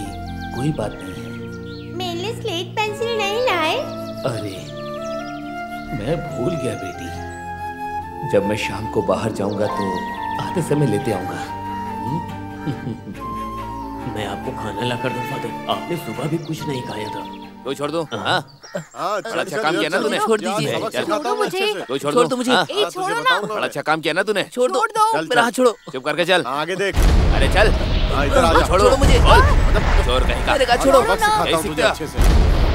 कोई बात नहीं है। मेरे लिए स्लेट पेंसिल नहीं लाए। अरे मैं भूल गया बेटी। जब मैं शाम को बाहर जाऊँगा तो आते समय लेते आऊँगा। मैं आपको खाना ला कर दूँ फादर। आपने सुबह भी कुछ नहीं खाया था। तो छोड़ दो। हाँ। हाँ। बड़ा अच्छा काम किया ना तूने। छोड़ दीजिए। छोड़ मुझे। तो छोड़ छोड़ दो दो मुझे। हाँ? छोड़ो ना। बड़ा अच्छा काम किया ना तूने। छोड़ दो। चल, मेरा हाथ छोड़ो। चुप करके चल। आगे देख। अरे चल। हाँ इधर आ छोड़ो। मुझे। चोर कहीं का। मेरे का छोड़ो। हूँ। अच्छे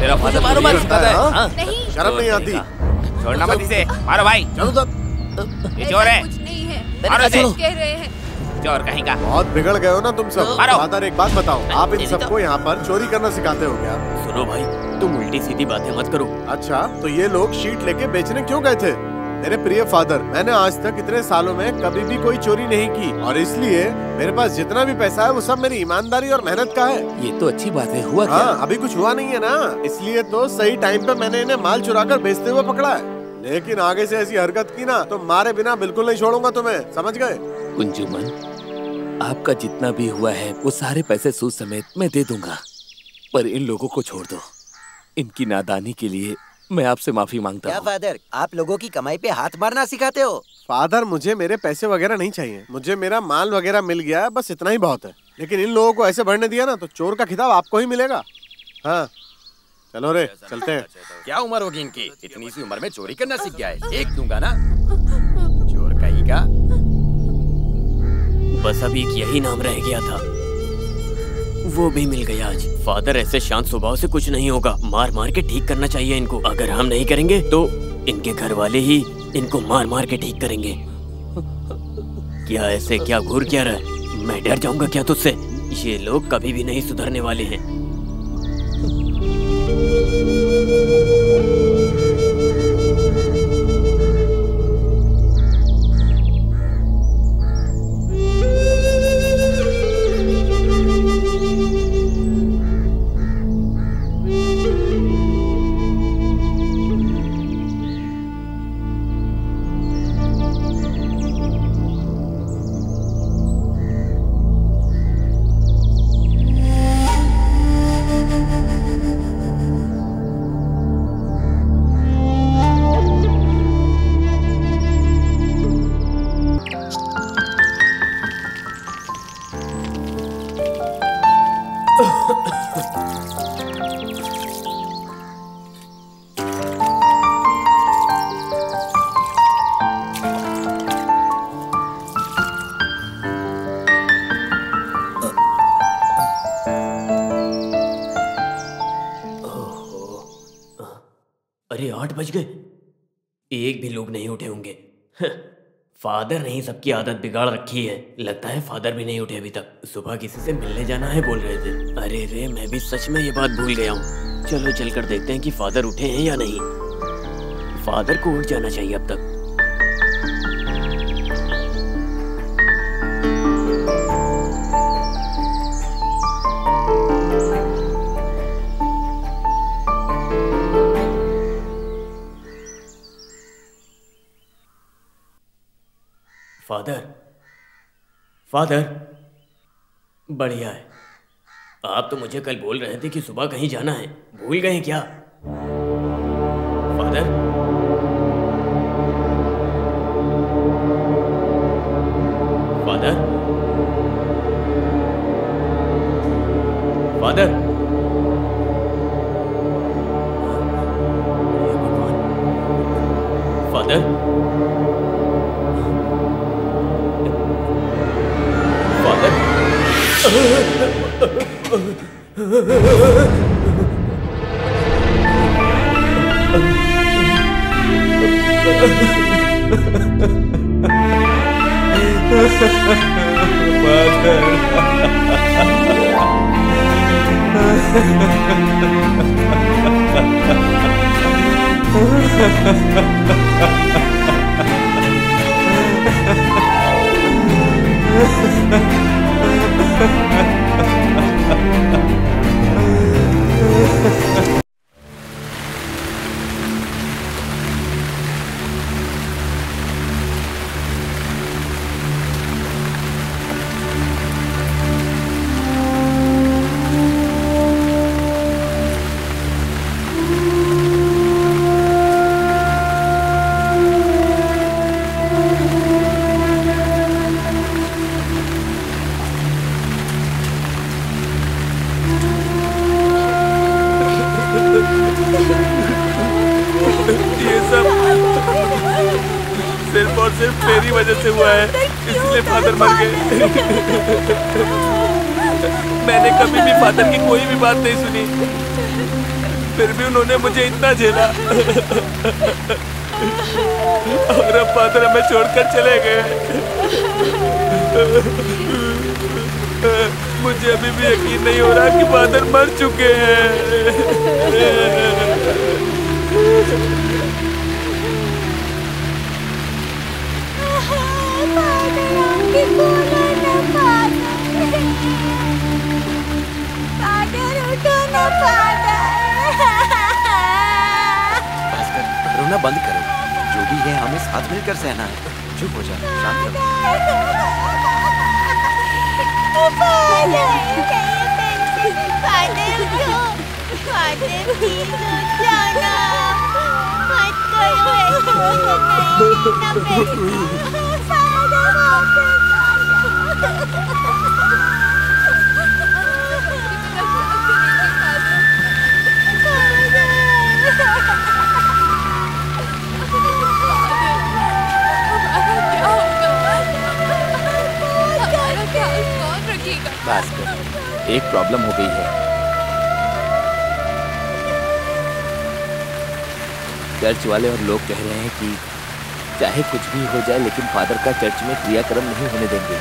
तेरा फादर मारो मत। सिखाता है। हाँ? हाँ? नहीं। शर्म नहीं आती। छोड़ना मत इसे। मारो भाई। चलो तब ये चोर है। कह रहे हैं। चोर कहीं का बहुत बिगड़ गए हो ना तुम सब। फादर एक बात बताओ आप इन मेरी तो- सबको यहाँ पर चोरी करना सिखाते हो क्या? सुनो भाई तुम उल्टी सीधी बातें मत करो। अच्छा तो ये लोग शीट लेके बेचने क्यों गए थे? मेरे प्रिय फादर मैंने आज तक इतने सालों में कभी भी कोई चोरी नहीं की और इसलिए मेरे पास जितना भी पैसा है वो सब मेरी ईमानदारी और मेहनत का है। ये तो अच्छी बात है हुआ क्या? हाँ अभी कुछ हुआ नहीं है ना। इसलिए तो सही टाइम पे मैंने इन्हें माल चुरा कर बेचते हुए पकड़ा है। लेकिन आगे से ऐसी हरकत की ना तो मारे बिना बिल्कुल नहीं छोड़ूँगा तुम्हें। समझ गए? कुंजुमन आपका जितना भी हुआ है वो सारे पैसे सूद समेत मैं दे दूँगा। पर इन लोगों को छोड़ दो। इनकी नादानी के लिए मैं आपसे माफ़ी माँगता हूँ। फादर आप लोगों की कमाई पे हाथ मारना सिखाते हो? फादर मुझे मेरे पैसे वगैरह नहीं चाहिए। मुझे मेरा माल वगैरह मिल गया है बस इतना ही बहुत है। लेकिन इन लोगों को ऐसे बढ़ने दिया ना तो चोर का खिताब आपको ही मिलेगा। हाँ। चलो रे चलते हैं। क्या उम्र होगी इनकी? इतनी सी उम्र में चोरी करना सीख गया है। एक दूँगा ना? चोर कहीं का बस अब एक यही नाम रह गया था। वो भी मिल गया आज। फादर ऐसे शांत स्वभाव से कुछ नहीं होगा। मार मार के ठीक करना चाहिए इनको। अगर हम नहीं करेंगे तो इनके घर वाले ही इनको मार मार के ठीक करेंगे। क्या ऐसे क्या घूर क्या रहा है? मैं डर जाऊँगा क्या तुझसे? ये लोग कभी भी नहीं सुधरने वाले हैं। अरे फादर नहीं सबकी आदत बिगाड़ रखी है। लगता है फादर भी नहीं उठे अभी तक। सुबह किसी से मिलने जाना है बोल रहे थे। अरे रे, मैं भी सच में ये बात भूल गया हूँ। चलो, चलकर देखते हैं कि फादर उठे हैं या नहीं। फादर को उठ जाना चाहिए अब तक। फादर। फादर, बढ़िया है। आप तो मुझे कल बोल रहे थे कि सुबह कहीं जाना है। भूल गए क्या? Father. Father. Father. Father. Ha ha ha ha ha. बात नहीं सुनी। फिर भी उन्होंने मुझे इतना झेला। और अब फादर हमें छोड़कर चले गए। मुझे अभी भी यकीन नहीं हो रहा कि फादर मर चुके हैं। रोना बंद करो। जो भी है हमें साथ मिलकर सहना है। चुप हो जा शांत रहो। मत भास्कर एक प्रॉब्लम हो गई है। चर्च वाले और लोग कह रहे हैं कि चाहे कुछ भी हो जाए, लेकिन फादर का चर्च में क्रियाक्रम नहीं होने देंगे।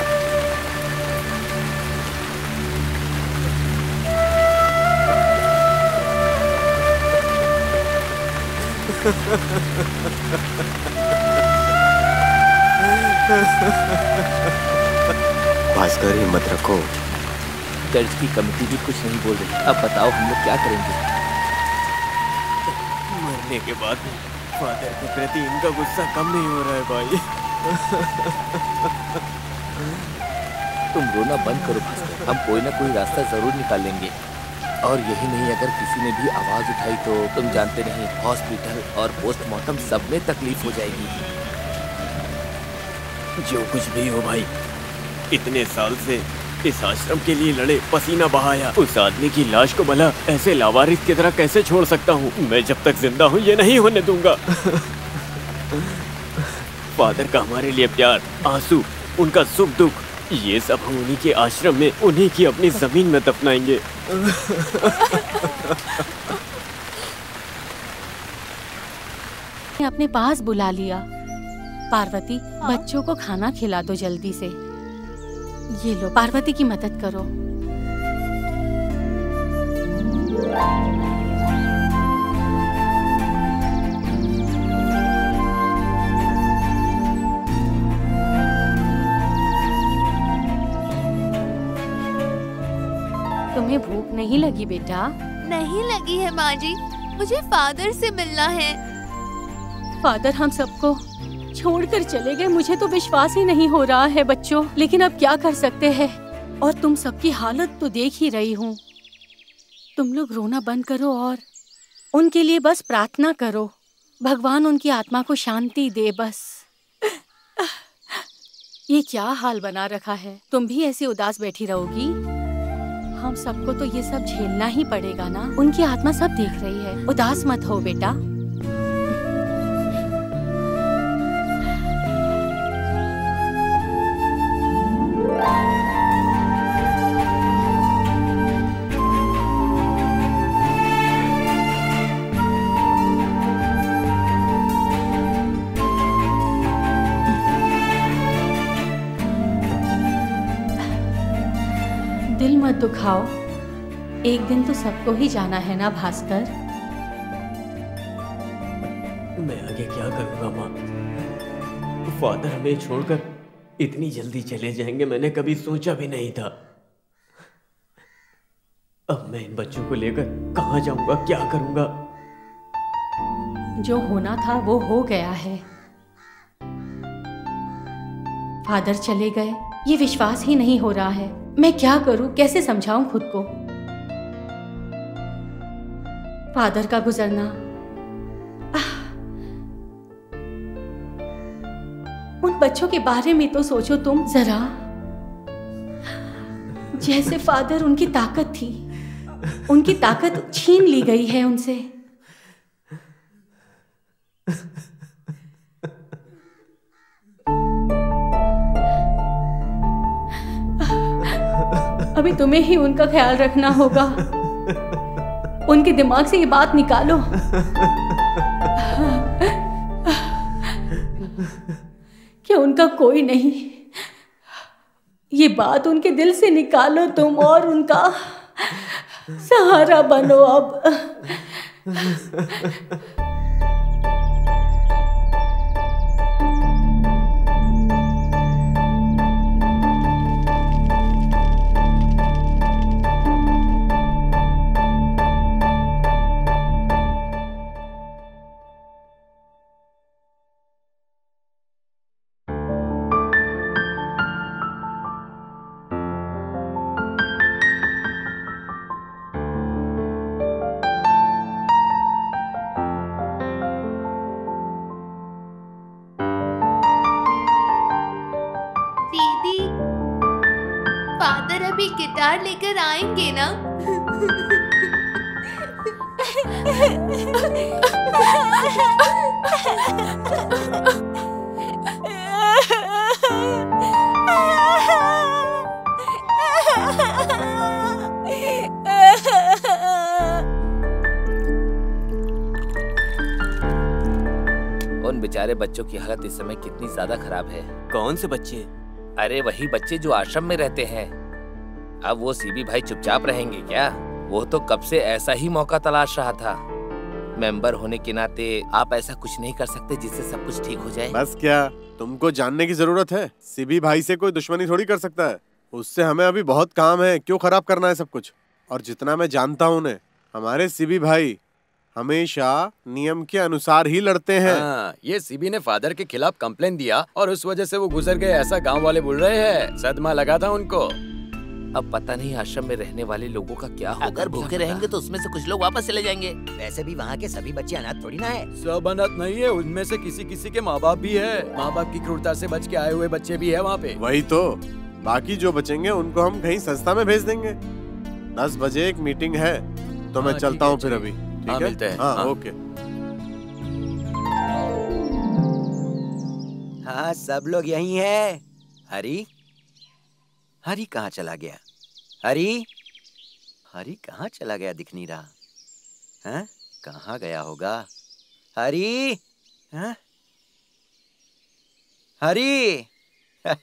भास्कर, हिम्मत रखो। चर्च की कमेटी भी कुछ नहीं बोल रही। अब बताओ हम लोग क्या करेंगे? मरने के बाद फादर के प्रति इनका गुस्सा कम नहीं हो रहा है भाई। तुम रोना बंद करो भास्कर। हम कोई ना कोई रास्ता ज़रूर निकालेंगे। और यही नहीं अगर किसी ने भी आवाज़ उठाई तो तुम जानते नहीं हॉस्पिटल और पोस्टमार्टम सब में तकलीफ़ हो जाएगी। जो कुछ भी हो भाई। इतने साल से इस आश्रम के लिए लड़े पसीना बहाया। उस आदमी की लाश को भला ऐसे लावारिस की तरह कैसे छोड़ सकता हूँ? मैं जब तक ज़िंदा हूँ ये नहीं होने दूँगा। फादर का हमारे लिए प्यार आँसू उनका सुख दुख ये सब हम उन्हीं के आश्रम में उन्हीं की अपनी ज़मीन में दफनाएँगे अपने पास बुला लिया। पार्वती बच्चों को खाना खिला दो जल्दी से। ये लो पार्वती की मदद करो। तुम्हें भूख नहीं लगी बेटा? नहीं लगी है माँ जी मुझे फादर से मिलना है। फादर हम सबको छोड़कर चले गए। मुझे तो विश्वास ही नहीं हो रहा है बच्चों। लेकिन अब क्या कर सकते हैं? और तुम सबकी हालत तो देख ही रही हूँ। तुम लोग रोना बंद करो और उनके लिए बस प्रार्थना करो। भगवान उनकी आत्मा को शांति दे बस। ये क्या हाल बना रखा है? तुम भी ऐसी उदास बैठी रहोगी? हम सबको तो ये सब झेलना ही पड़ेगा ना? उनकी आत्मा सब देख रही है। उदास मत हो बेटा। दिल मत दुखाओ एक दिन तो सबको ही जाना है ना भास्कर? मैं आगे क्या करूँगा माँ? फादर हमें छोड़कर इतनी जल्दी चले जाएँगे मैंने कभी सोचा भी नहीं था। अब मैं इन बच्चों को लेकर कहाँ जाऊँगा क्या करूँगा? जो होना था वो हो गया है। फादर चले गए ये विश्वास ही नहीं हो रहा है। मैं क्या करूँ? कैसे समझाऊं खुद को? फादर का गुजरना। उन बच्चों के बारे में तो सोचो तुम जरा। जैसे फादर उनकी ताकत थी, उनकी ताकत छीन ली गई है उनसे। अभी तुम्हें ही उनका ख्याल रखना होगा। उनके दिमाग से ये बात निकालो। कि उनका कोई नहीं। ये बात उनके दिल से निकालो तुम और उनका सहारा बनो अब। अभी लेकर आएँगे ना? उन बेचारे बच्चों की हालत इस समय कितनी ज़्यादा खराब है। कौन से बच्चे? अरे वही बच्चे जो आश्रम में रहते हैं। अब वो सीबी भाई चुपचाप रहेंगे क्या? वो तो कब से ऐसा ही मौका तलाश रहा था। मेंबर होने के नाते आप ऐसा कुछ नहीं कर सकते जिससे सब कुछ ठीक हो जाए। बस क्या? तुमको जानने की ज़रूरत है? सीबी भाई से कोई दुश्मनी थोड़ी कर सकता है। उससे हमें अभी बहुत काम है। क्यों खराब करना है सब कुछ? और जितना मैं जानता हूँ उन्हें हमारे सीबी भाई हमेशा नियम के अनुसार ही लड़ते हैं। हाँ, ये सीबी ने फादर के खिलाफ कंप्लेन दिया और उस वजह से वो गुजर गए ऐसा गाँव वाले बोल रहे हैं। सदमा लगा था उनको। अब पता नहीं आश्रम में रहने वाले लोगों का क्या होगा अगर भूखे रहेंगे तो उसमें से कुछ लोग वापस चले जाएँगे। वैसे भी वहाँ के सभी बच्चे अनाथ थोड़ी ना है। सब अनाथ नहीं है उनमें से किसी किसी के माँ बाप भी है। माँ बाप की क्रूरता से बच के आए हुए बच्चे भी है वहाँ पे। वही तो। बाकी जो बचेंगे उनको हम कहीं संस्था में भेज देंगे। दस बजे एक मीटिंग है तो मैं हाँ, चलता हूँ फिर अभी। ठीक मिलते हाँ हाँ। ओके। हाँ सब लोग यही है। हरी? हरी कहाँ चला गया? हरी? हरी कहाँ चला गया दिख नहीं रहा हैं? कहाँ गया होगा? हरी? हैं? हरी?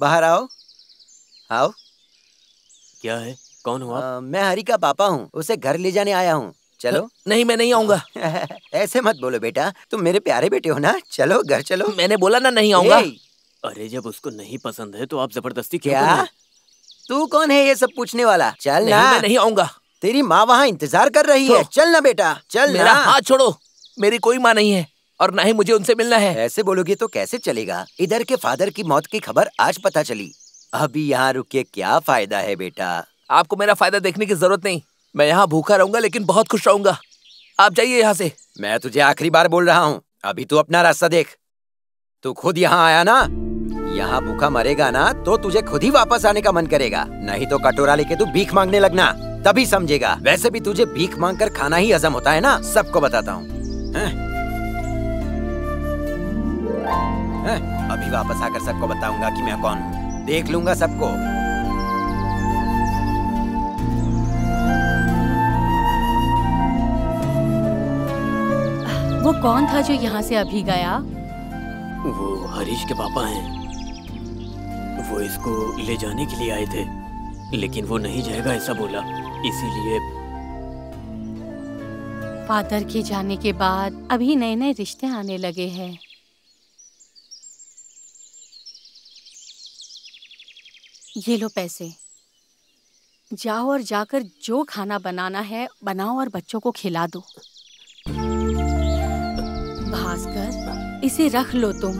बाहर आओ। आओ। क्या है? कौन हुआ आ, मैं हरी का पापा हूँ। उसे घर ले जाने आया हूँ। चलो। नहीं मैं नहीं आऊँगा। ऐसे मत बोलो बेटा। तुम मेरे प्यारे बेटे हो ना? चलो घर चलो। मैंने बोला ना नहीं आऊँगा। अरे जब उसको नहीं पसंद है तो आप ज़बरदस्ती क्या? तू कौन है ये सब पूछने वाला? चल ना। मैं नहीं आऊँगा। तेरी माँ वहाँ इंतज़ार कर रही है। चल ना बेटा चल मेरा हाथ छोड़ो। मेरी कोई माँ नहीं है और ना ही मुझे उनसे मिलना है। ऐसे बोलोगे तो कैसे चलेगा? इधर के फादर की मौत की खबर आज पता चली। अभी यहाँ रुक के क्या फ़ायदा है बेटा? आपको मेरा फ़ायदा देखने की ज़रूरत नहीं। मैं यहाँ भूखा रहूँगा लेकिन बहुत खुश रहूँगा। आप जाइए यहाँ से। मैं तुझे आखिरी बार बोल रहा हूँ। अभी तू अपना रास्ता देख। तू खुद यहाँ आया ना? यहाँ भूखा मरेगा ना तो तुझे खुद ही वापस आने का मन करेगा। नहीं तो कटोरा लेके तू भीख मांगने लगना। तभी समझेगा। वैसे भी तुझे भीख मांग कर खाना ही हजम होता है ना? सबको बताता हूँ? अभी वापस आकर सबको बताऊँगा कि मैं कौन हूँ। देख लूँगा सबको। वो कौन था जो यहाँ से अभी गया? वो हरीश के पापा हैं। वो इसको ले जाने के लिए आए थे, लेकिन वो नहीं जाएगा, ऐसा बोला। इसीलिए फादर के जाने के बाद अभी नए नए रिश्ते आने लगे हैं। ये लो पैसे। जाओ और जाकर जो खाना बनाना है, बनाओ और बच्चों को खिला दो। भास्कर इसे रख लो तुम।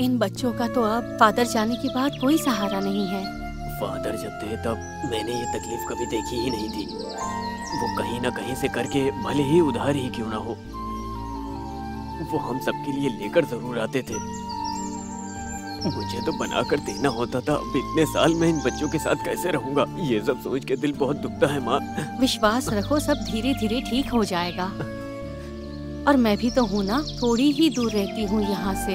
इन बच्चों का तो अब फादर जाने के बाद कोई सहारा नहीं है। फादर जब थे तब मैंने ये तकलीफ़ कभी देखी ही नहीं थी। वो कहीं ना कहीं से करके भले ही उधार ही क्यों ना हो। वो हम सबके लिए लेकर ज़रूर आते थे। मुझे तो बनाकर देना होता था अब इतने साल में इन बच्चों के साथ कैसे रहूँगा? ये सब सोच के दिल बहुत दुखता है माँ। विश्वास रखो सब धीरे धीरे ठीक हो जाएगा। और मैं भी तो हूँ ना थोड़ी ही दूर रहती हूँ यहाँ से।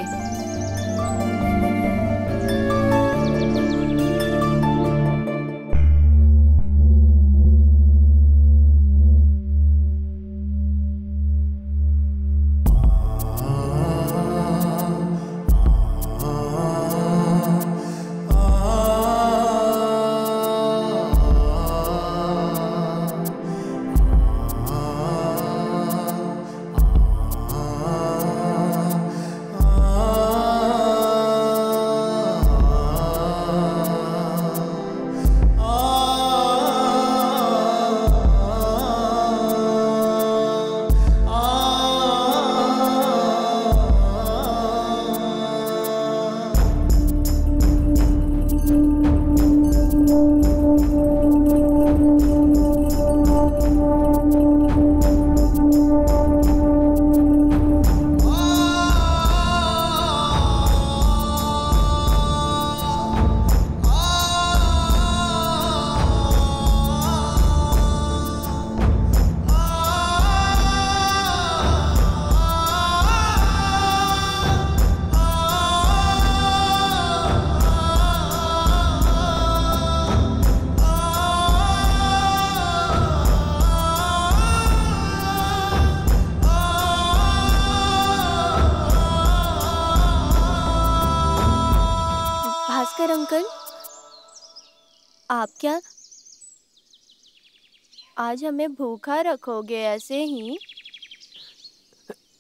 आज हमें भूखा रखोगे ऐसे ही?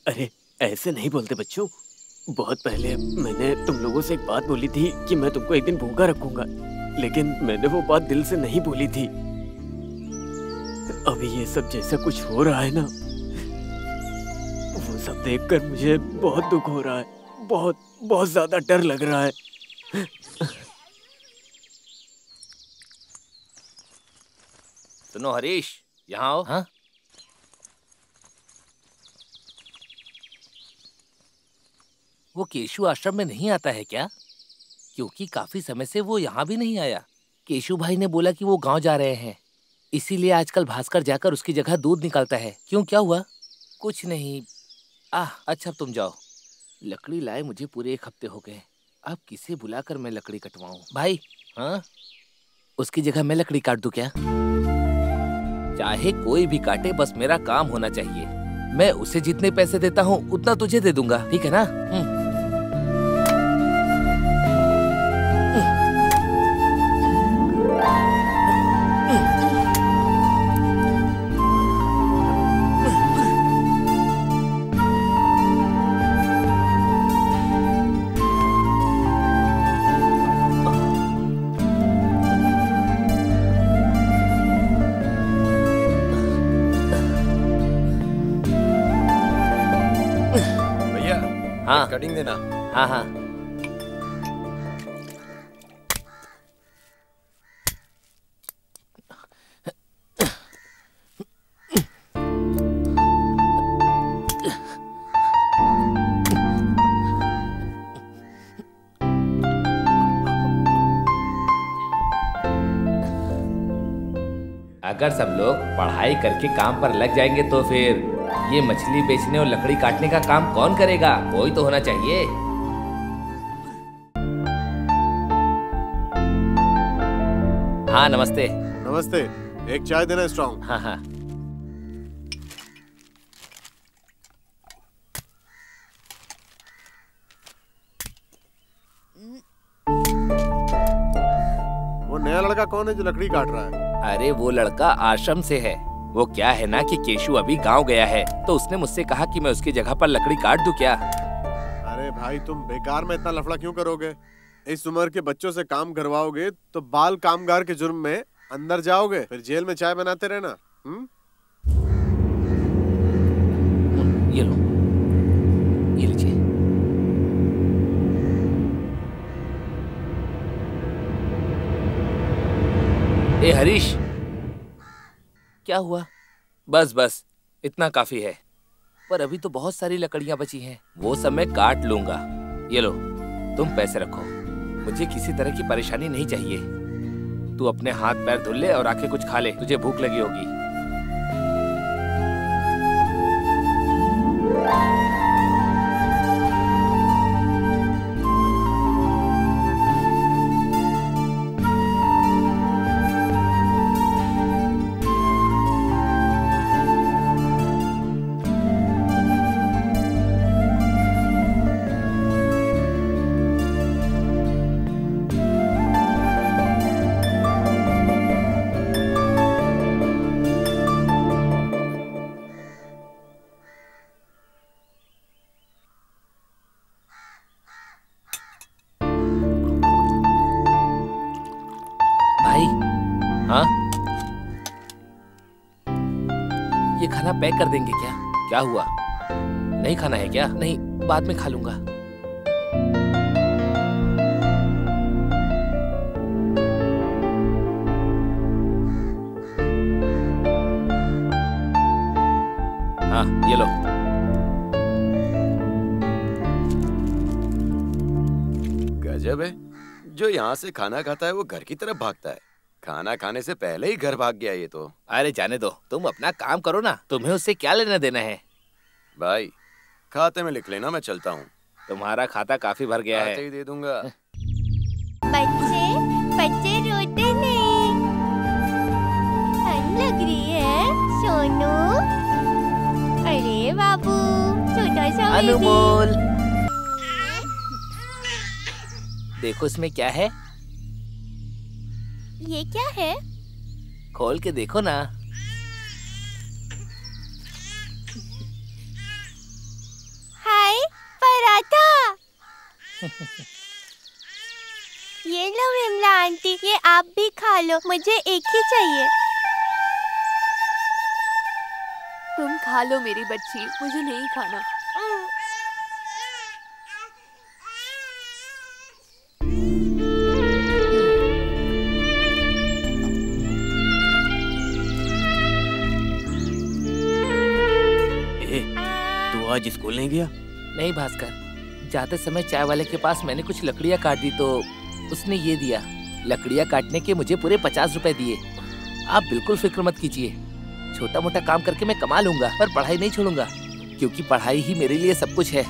अरे, ऐसे नहीं बोलते बच्चों। बहुत पहले मैंने तुम लोगों से एक बात बोली थी कि मैं तुमको एक दिन भूखा रखूँगा। लेकिन मैंने वो बात दिल से नहीं बोली थी। अभी ये सब जैसा कुछ हो रहा है ना, वो सब देखकर मुझे बहुत दुख हो रहा है। बहुत बहुत ज़्यादा डर लग रहा है। सुनो हरीश यहाँ आओ। हाँ? वो केशु आश्रम में नहीं आता है क्या? क्योंकि काफ़ी समय से वो यहाँ भी नहीं आया। केशु भाई ने बोला कि वो गाँव जा रहे हैं। इसीलिए आजकल भास्कर जाकर उसकी जगह दूध निकालता है। क्यों क्या हुआ? कुछ नहीं। आह अच्छा तुम जाओ। लकड़ी लाए मुझे पूरे एक हफ़्ते हो गए। अब किसे बुलाकर मैं लकड़ी कटवाऊं? भाई हाँ? उसकी जगह मैं लकड़ी काट दूँ क्या? चाहे कोई भी काटे, बस मेरा काम होना चाहिए। मैं उसे जितने पैसे देता हूँ, उतना तुझे दे दूँगा, ठीक है ना? कटिंग देना। हाँ हाँ। अगर सब लोग पढ़ाई करके काम पर लग जाएँगे तो फिर ये मछली बेचने और लकड़ी काटने का काम कौन करेगा? कोई तो होना चाहिए। हाँ नमस्ते। नमस्ते। एक चाय देना स्ट्रॉन्ग हाँ हाँ। वो नया लड़का कौन है जो लकड़ी काट रहा है? अरे वो लड़का आश्रम से है। वो क्या है ना कि केशु अभी गाँव गया है? तो उसने मुझसे कहा कि मैं उसकी जगह पर लकड़ी काट दूँ क्या? अरे भाई तुम बेकार में इतना लफड़ा क्यों करोगे? इस उम्र के बच्चों से काम करवाओगे तो बाल कामगार के जुर्म में अंदर जाओगे फिर जेल में चाय बनाते रहना हम्म? ये लो। ये लीजिए। ए हरीश! क्या हुआ? बस बस, इतना काफ़ी है। पर अभी तो बहुत सारी लकड़ियाँ बची हैं। वो सब मैं काट लूँगा। ये लो, तुम पैसे रखो। मुझे किसी तरह की परेशानी नहीं चाहिए। तू अपने हाथ पैर धुल ले और आके कुछ खा ले। तुझे भूख लगी होगी। कर देंगे क्या? क्या हुआ? नहीं खाना है क्या? नहीं, बाद में खा लूँगा। हाँ ये लो। गजब है। जो यहाँ से खाना खाता है, वो घर की तरफ़ भागता है। खाना खाने से पहले ही घर भाग गया ये तो। अरे जाने दो तुम अपना काम करो ना तुम्हें उससे क्या लेना देना है? भाई खाते में लिख लेना मैं चलता हूँ। तुम्हारा खाता काफ़ी भर गया है। ही दे दूँगा। बच्चे बच्चे रोते नहीं। लग रही है सोनू। अरे बाबू छोटा सा अनमोल। देखो इसमें क्या है। ये क्या है? खोल के देखो ना। हाय पराठा! ये लो विमला आंटी ये आप भी खा लो मुझे एक ही चाहिए। तुम खा लो मेरी बच्ची मुझे नहीं खाना। आज स्कूल नहीं गया? नहीं भास्कर जाते समय चाय वाले के पास मैंने कुछ लकड़ियाँ काट दी तो उसने ये दिया लकड़ियाँ काटने के मुझे पूरे पचास रुपए दिए। आप बिल्कुल फ़िक्र मत कीजिए छोटा मोटा काम करके मैं कमा लूँगा पर पढ़ाई नहीं छोड़ूँगा क्योंकि पढ़ाई ही मेरे लिए सब कुछ है।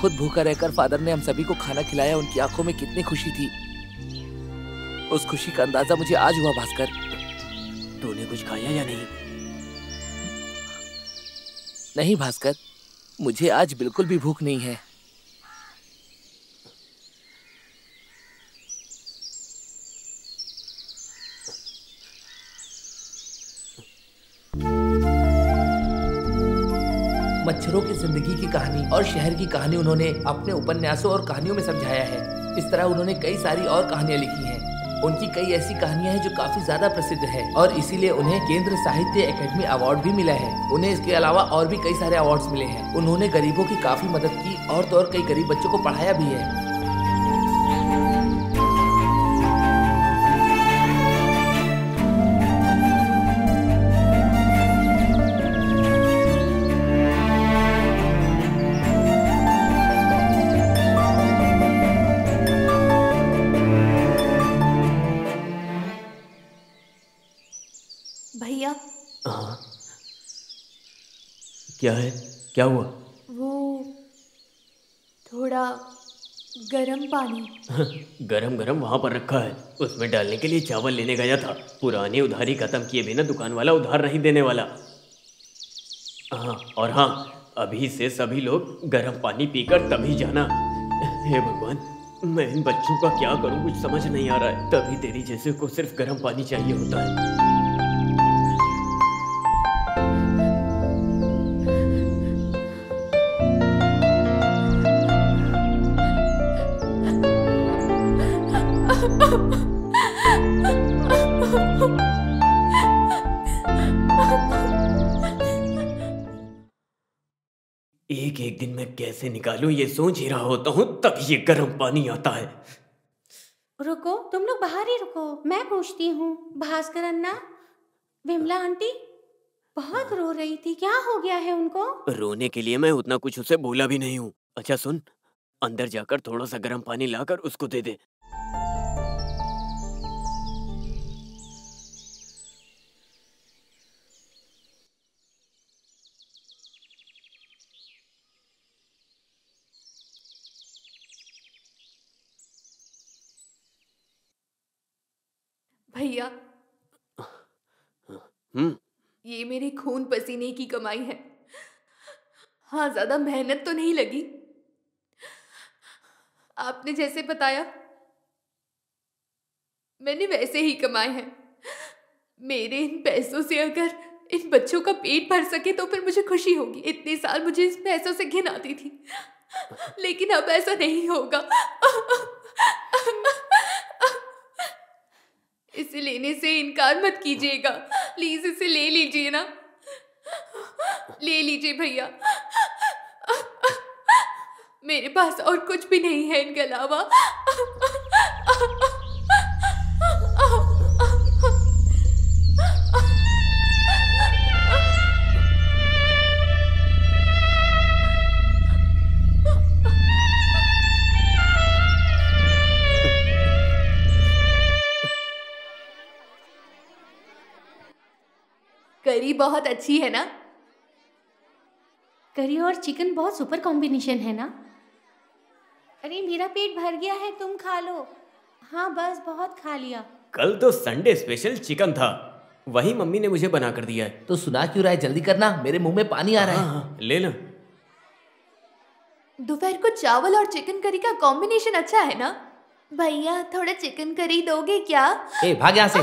खुद भूखा रहकर फादर ने हम सभी को खाना खिलाया उनकी आँखों में कितनी खुशी थी। उस खुशी का अंदाज़ा मुझे आज हुआ भास्कर। तूने कुछ खाया या नहीं? नहीं भास्कर, मुझे आज बिल्कुल भी भूख नहीं है। मच्छरों की ज़िंदगी की कहानी और शहर की कहानी उन्होंने अपने उपन्यासों और कहानियों में समझाया है। इस तरह उन्होंने कई सारी और कहानियाँ लिखी हैं। उनकी कई ऐसी कहानियाँ हैं जो काफ़ी ज़्यादा प्रसिद्ध है और इसीलिए उन्हें केंद्र साहित्य एकेडमी अवार्ड भी मिला है। उन्हें इसके अलावा और भी कई सारे अवार्ड मिले हैं। उन्होंने गरीबों की काफ़ी मदद की और तो और कई गरीब बच्चों को पढ़ाया भी है। क्या हुआ? वो थोड़ा गरम पानी। गरम गरम वहाँ पर रखा है। उसमें डालने के लिए चावल लेने गया था। पुरानी उधारी खत्म किए बिना दुकान वाला उधार नहीं देने वाला। हाँ और हाँ अभी से सभी लोग गर्म पानी पीकर तभी जाना। हे भगवान मैं इन बच्चों का क्या करूँ कुछ समझ नहीं आ रहा है। तभी तेरी जैसे को सिर्फ़ गर्म पानी चाहिए होता है। एक दिन मैं कैसे निकालूं ये सोच ही रहा होता हूँ तब ये गर्म पानी आता है। रुको तुम लोग बाहर ही रुको मैं पूछती हूँ। भास्कर अन्ना विमला आंटी बहुत रो रही थी क्या हो गया है उनको? रोने के लिए मैं उतना कुछ उसे बोला भी नहीं हूँ। अच्छा सुन अंदर जाकर थोड़ा सा गर्म पानी लाकर उसको दे दे। भैया हम्म। ये मेरे खून पसीने की कमाई है। हाँ ज़्यादा मेहनत तो नहीं लगी। आपने जैसे बताया मैंने वैसे ही कमाए हैं। मेरे इन पैसों से अगर इन बच्चों का पेट भर सके तो फिर मुझे खुशी होगी। इतने साल मुझे इस पैसों से घिन आती थी। लेकिन अब ऐसा नहीं होगा। इसे लेने से इनकार मत कीजिएगा। प्लीज़ इसे ले लीजिए ना। ले लीजिए भैया। मेरे पास और कुछ भी नहीं है इनके अलावा। बहुत अच्छी है ना? करी और चिकन बहुत सुपर कॉम्बिनेशन है ना? अरे मेरा पेट भर गया है तुम खा लो। हाँ बस बहुत खा लिया। कल तो संडे स्पेशल चिकन था। वही मम्मी ने मुझे बना कर दिया है। तो सुना क्यों रहा है? जल्दी करना मेरे मुँह में पानी आ रहा है। हाँ, हाँ, ले लो। दोपहर को चावल और चिकन करी का कॉम्बिनेशन अच्छा है ना? भैया थोड़ा चिकन करी दोगे क्या? ए भाग यहाँ से।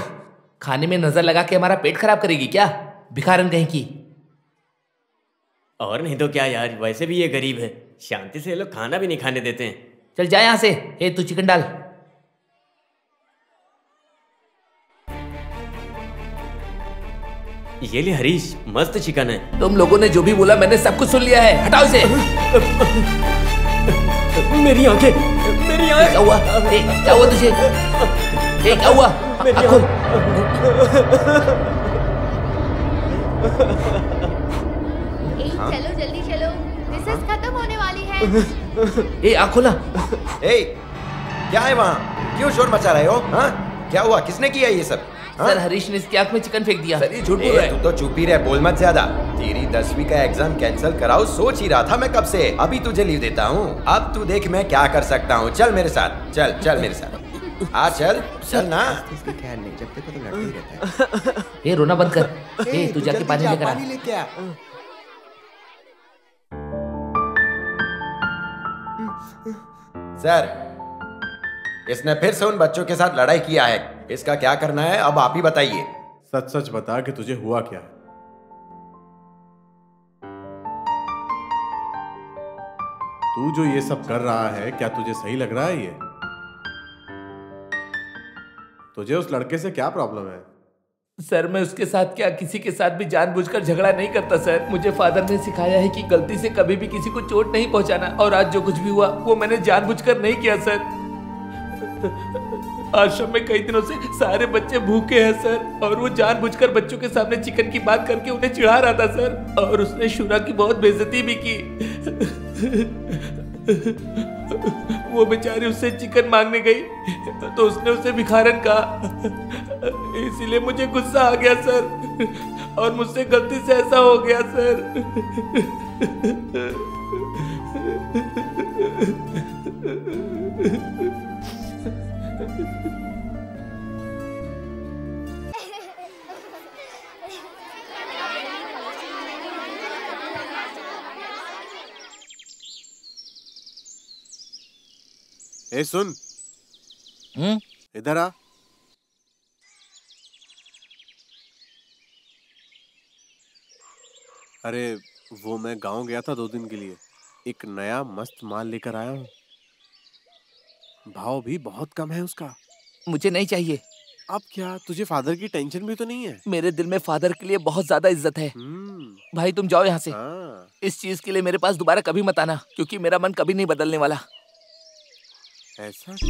खाने में नज़र लगा के हमारा पेट खराब करेगी क्या? भिखारन कहीं की? और नहीं तो क्या यार वैसे भी ये गरीब है। शांति से ये लोग खाना भी नहीं खाने देते हैं। चल जा यहाँ से। ए तू चिकन डाल। ये ले हरीश मस्त चिकन है। तुम लोगों ने जो भी बोला मैंने सब कुछ सुन लिया है। हटाओ इसे। मेरी आँखें मेरी आँखें। क्या हुआ? ए, क्या हुआ तुझे? ए, क्या हुआ? मेरी आँख खोल। ए, चलो जल्दी चलो। रिसर्च खत्म होने वाली है। ए आँख खोला। ए, क्या है वहाँ? क्यों शोर मचा रहे हो? हाँ? क्या हुआ? किसने किया ये सब? हाँ? सर हरीश ने इसकी आँख में चिकन फेंक दिया। सर ये झूठ बोल रहा है? तू तो चुप ही रह बोल मत ज़्यादा। तेरी दसवीं का एग्ज़ाम कैंसिल कराओ सोच ही रहा था मैं कब से। अभी तुझे लीव देता हूँ। अब तू देख मैं क्या कर सकता हूँ। चल मेरे साथ चल चल मेरे साथ। आ चल चल ना। इसका ख्याल नहीं जब देखो तो लड़ते ही रहता है। ए रोना बंद कर। ए तू जाके पानी लेकर आ। पानी लेके आ। सर इसने फिर से उन बच्चों के साथ लड़ाई किया है। इसका क्या करना है अब आप ही बताइए। सच सच बता कि तुझे हुआ क्या है? तू जो ये सब कर रहा है क्या तुझे सही लग रहा है ये? तुझे उस लड़के से क्या प्रॉब्लम है? सर, मैं उसके साथ क्या, किसी के साथ भी जानबूझकर झगड़ा नहीं करता, सर। मुझे फादर ने सिखाया है कि गलती से कभी भी किसी को चोट नहीं पहुंचाना, और आज जो कुछ भी हुआ, वो मैंने जानबूझकर नहीं किया, सर। आश्रम में कई दिनों से सारे बच्चे भूखे हैं, सर, और वो जानबूझकर बच्चों के सामने चिकन की बात करके उन्हें चिढ़ा रहा था, सर, और उसने शुरा की बहुत बेइज्जती भी की। वो बेचारी उससे चिकन मांगने गई तो उसने उसे भिखारन कहा, इसीलिए मुझे गुस्सा आ गया, सर, और मुझसे गलती से ऐसा हो गया, सर। ए सुन। हम्म? इधर आ। अरे वो मैं गाँव गया था दो दिन के लिए। एक नया मस्त माल लेकर आया हूँ। भाव भी बहुत कम है उसका। मुझे नहीं चाहिए। अब क्या? तुझे फादर की टेंशन भी तो नहीं है? मेरे दिल में फादर के लिए बहुत ज़्यादा इज़्ज़त है। हम्म। भाई तुम जाओ यहाँ से। हाँ। इस चीज़ के लिए मेरे पास दोबारा कभी मत आना क्योंकि मेरा मन कभी नहीं बदलने वाला। ऐसा क्या?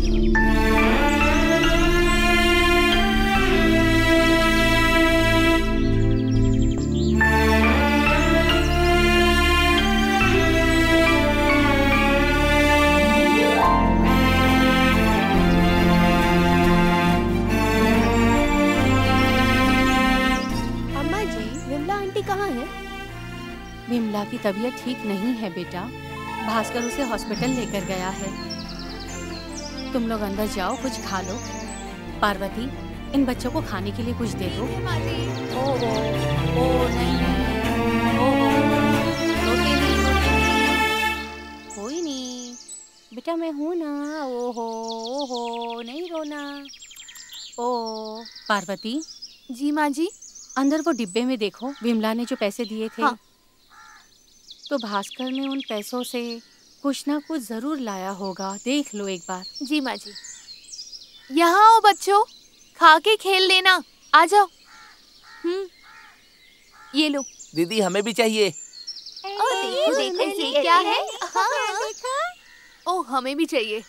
अम्मा जी विमला आंटी कहाँ है? विमला की तबीयत ठीक नहीं है बेटा। भास्कर उसे हॉस्पिटल लेकर गया है। तुम लोग अंदर जाओ कुछ खा लो। पार्वती इन बच्चों को खाने के लिए कुछ दे दो। ओ नहीं नहीं। कोई नहीं। बेटा मैं हूँ ना। ओहो ओहो नहीं रोना। ओ। पार्वती। जी माँ जी। अंदर वो डिब्बे में देखो। विमला ने जो पैसे दिए थे। हाँ। तो भास्कर ने उन पैसों से कुछ ना कुछ ज़रूर लाया होगा। देख लो एक बार। जी माँ जी। यहाँ आओ बच्चों। खा के खेल लेना। आ जाओ। हम्म। ये लो। दीदी हमें भी चाहिए। ओ देखो देखो ये क्या है? ओ हमें भी चाहिए।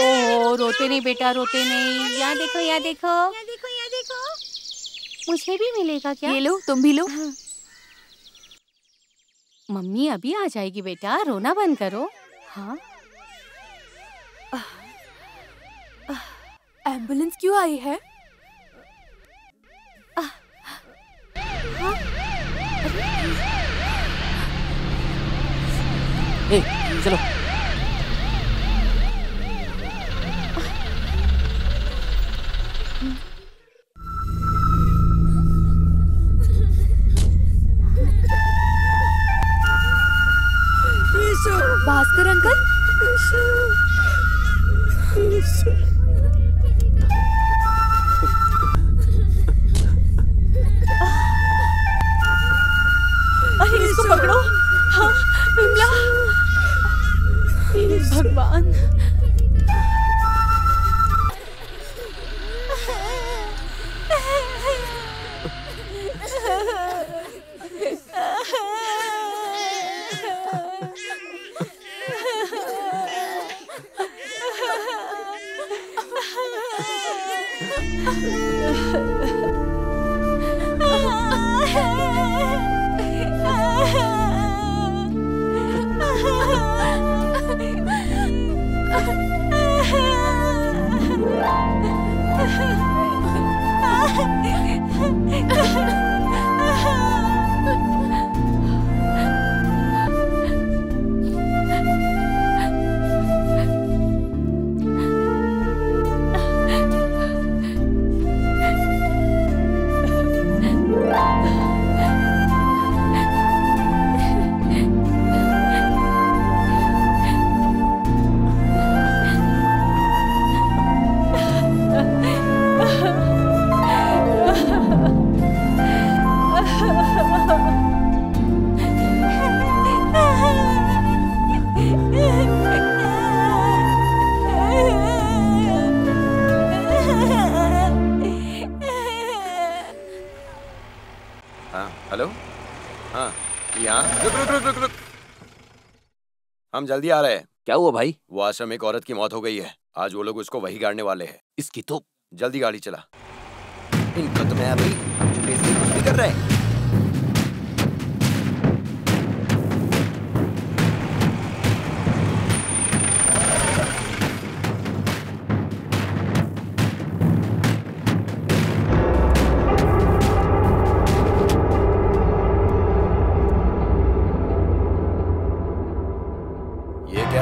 ओहो रोते नहीं बेटा रोते नहीं। यहाँ देखो यहाँ देखो। देखो यहाँ देखो। मुझे भी मिलेगा क्या? ये लो तुम भी लो। मम्मी अभी आ जाएगी बेटा रोना बंद करो। हाँ? एंबुलेंस क्यों आई है? ए चलो। भास्कर अंकल? इसको पकड़ो। हाँ विमला। भगवान। हम जल्दी आ रहे हैं। क्या हुआ भाई? वो आश्रम एक औरत की मौत हो गई है। आज वो लोग उसको वही गाड़ने वाले हैं। इसकी तो जल्दी गाड़ी चला। इनका तो मैं अभी कर रहे हैं।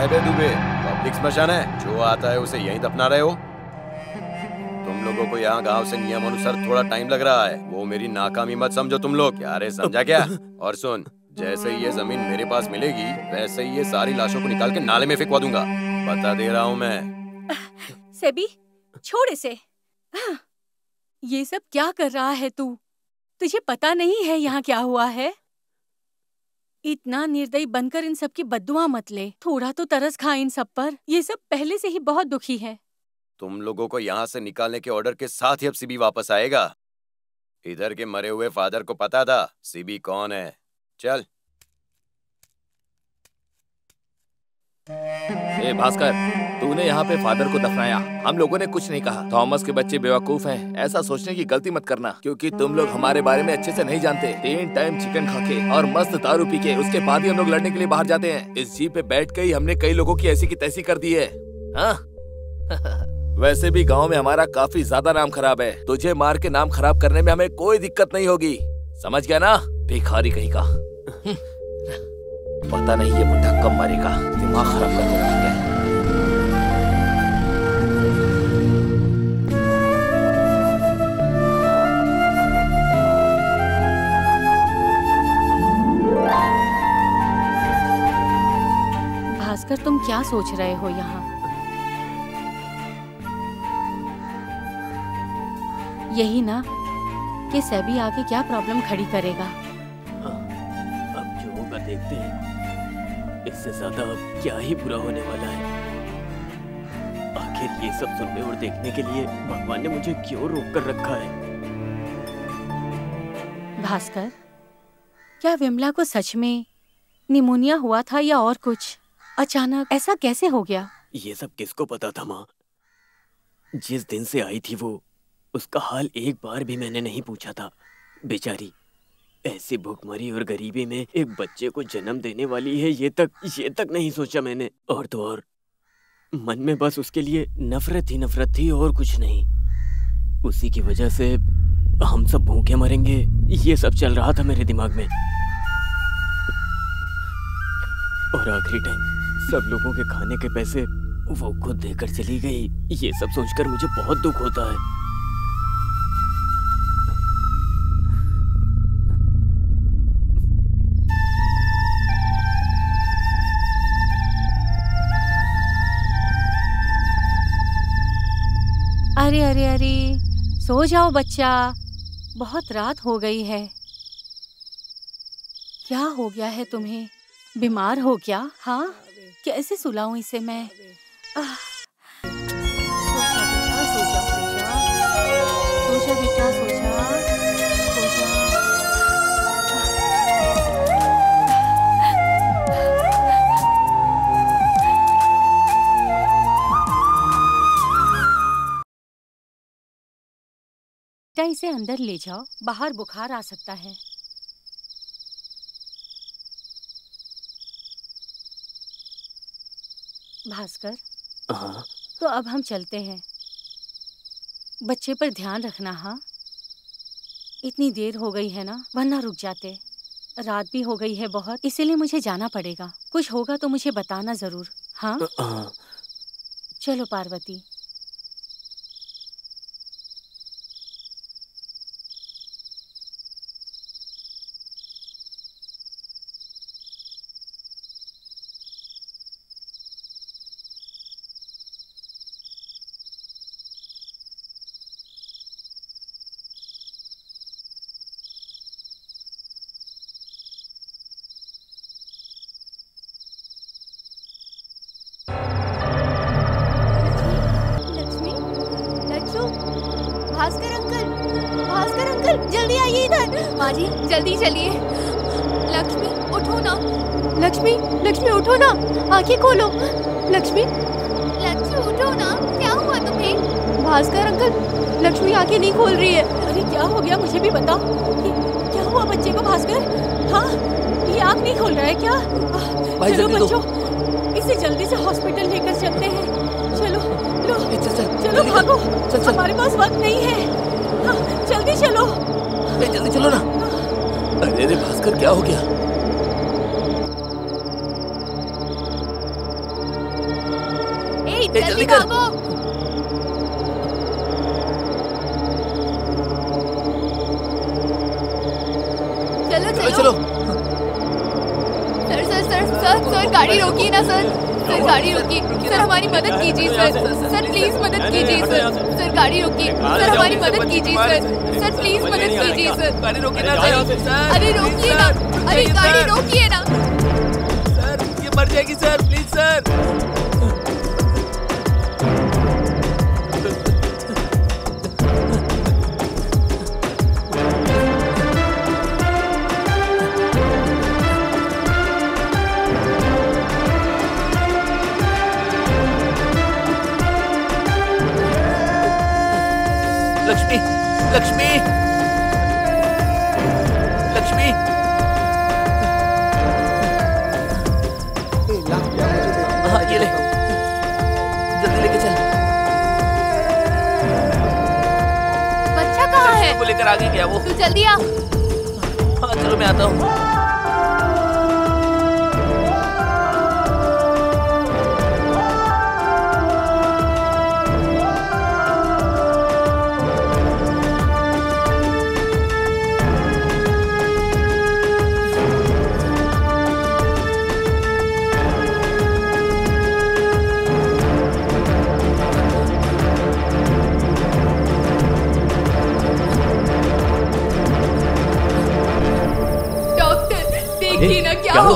ये है बे दुबे पब्लिक स्मशान है। जो आता है उसे यहीं दफना रहे हो। तुम लोगों को यहाँ गाँव से नियम अनुसार थोड़ा टाइम लग रहा है। वो मेरी नाकामी मत समझो तुम लोग। क्या रे समझा क्या? और सुन, जैसे ही ये ज़मीन मेरे पास मिलेगी, वैसे ही ये सारी लाशों को निकाल के नाले में फेंकवा दूँगा। बता दे रहा हूँ मैं। सेबी, छोड़ इसे। ये सब क्या कर रहा है तू? तुझे पता नहीं है यहाँ क्या हुआ है? इतना निर्दयी बनकर इन सबकी बदुआ मत ले। थोड़ा तो तरस खा इन सब पर। ये सब पहले से ही बहुत दुखी है। तुम लोगों को यहाँ से निकालने के ऑर्डर के साथ ही अब सीबी वापस आएगा। इधर के मरे हुए फादर को पता था, सीबी कौन है। चल। ए, भास्कर, तूने यहाँ पे फादर को दफनाया। हम लोगों ने कुछ नहीं कहा। थॉमस के बच्चे बेवकूफ़ हैं। ऐसा सोचने की गलती मत करना, क्योंकि तुम लोग हमारे बारे में अच्छे से नहीं जानते। तीन टाइम चिकन खा के और मस्त दारू पी के उसके बाद ही हम लोग लड़ने के लिए बाहर जाते हैं। इस जीप पे बैठ के ही हमने कई लोगों की ऐसी की तैसी कर दी है। हाँ? वैसे भी गाँव में हमारा काफ़ी ज़्यादा नाम खराब है। तुझे मार के नाम खराब करने में हमें कोई दिक्कत नहीं होगी। समझ गया ना? भिखारी कहीं का। पता नहीं ये बुढ़ा कब मरेगा। दिमाग खराब रख गया भास्कर तुम क्या सोच रहे हो यहाँ? यही ना कि सैबी आगे क्या प्रॉब्लम खड़ी करेगा? अब जो होगा देखते हैं। इससे ज़्यादा अब क्या ही बुरा होने वाला है? आखिर ये सब सुनने और देखने के लिए भगवान ने मुझे क्यों रोक कर रखा है? भास्कर क्या विमला को सच में निमोनिया हुआ था या और कुछ? अचानक ऐसा कैसे हो गया? ये सब किसको पता था माँ? जिस दिन से आई थी वो उसका हाल एक बार भी मैंने नहीं पूछा था। बेचारी ऐसी भूखमरी और गरीबी में एक बच्चे को जन्म देने वाली है, ये तक ये तक नहीं सोचा मैंने। और तो और। मन में बस उसके लिए नफरत ही नफरत थी और कुछ नहीं। उसी की वजह से हम सब भूखे मरेंगे। ये सब चल रहा था मेरे दिमाग में। और आखिरी टाइम सब लोगों के खाने के पैसे वो खुद देकर चली गई। ये सब सोचकर मुझे बहुत दुख होता है। अरे अरे अरे सो जाओ बच्चा। बहुत रात हो गई है। क्या हो गया है तुम्हें? बीमार हो क्या? हाँ? कैसे सुलाऊं इसे मैं? आह, सो बेटा, सोचा सोचा बेटा, सो बेटा इसे अंदर ले जाओ? बाहर बुखार आ सकता है। भास्कर हाँ? तो अब हम चलते हैं। बच्चे पर ध्यान रखना हाँ? इतनी देर हो गई है ना? वरना रुक जाते। रात भी हो गई है बहुत इसीलिए मुझे जाना पड़ेगा। कुछ होगा तो मुझे बताना ज़रूर हाँ? हाँ। चलो पार्वती। माँ जी जल्दी चलिए। लक्ष्मी उठो ना। लक्ष्मी लक्ष्मी उठो ना। आँखें खोलो। लक्ष्मी। लक्ष्मी उठो ना। क्या हुआ तुम्हें? भास्कर अंकल लक्ष्मी आँखें नहीं खोल रही है। अरे क्या हो गया? मुझे भी बताओ क्या हुआ बच्चे को भास्कर? हाँ ये आँख नहीं खोल रहा है क्या? भाई, चलो बच्चों इसे जल्दी से हॉस्पिटल लेकर चलते हैं। चलो लो। चल भागो। हमारे पास वक्त नहीं है। ए, जल्दी चलो ना। अरे अरे भास्कर क्या हो गया? ए ए, जल्दी कर। चलो चलो चलो। चलो। Sir sir sir sir sir गाड़ी रोकिए ना सर। सर गाड़ी रोकी सर हमारी मदद कीजिए सर। सर प्लीज़ मदद कीजिए सर। सर गाड़ी रोकी सर हमारी मदद कीजिए सर। सर प्लीज़ मदद कीजिए सर। गाड़ी रोकिए ना सर। अरे रोकिए ना। अरे गाड़ी रोकिए ना। सर ये मर जाएगी सर। Please sir. आगे गया वो। तू जल्दी आ। हाँ चलो मैं आता हूँ।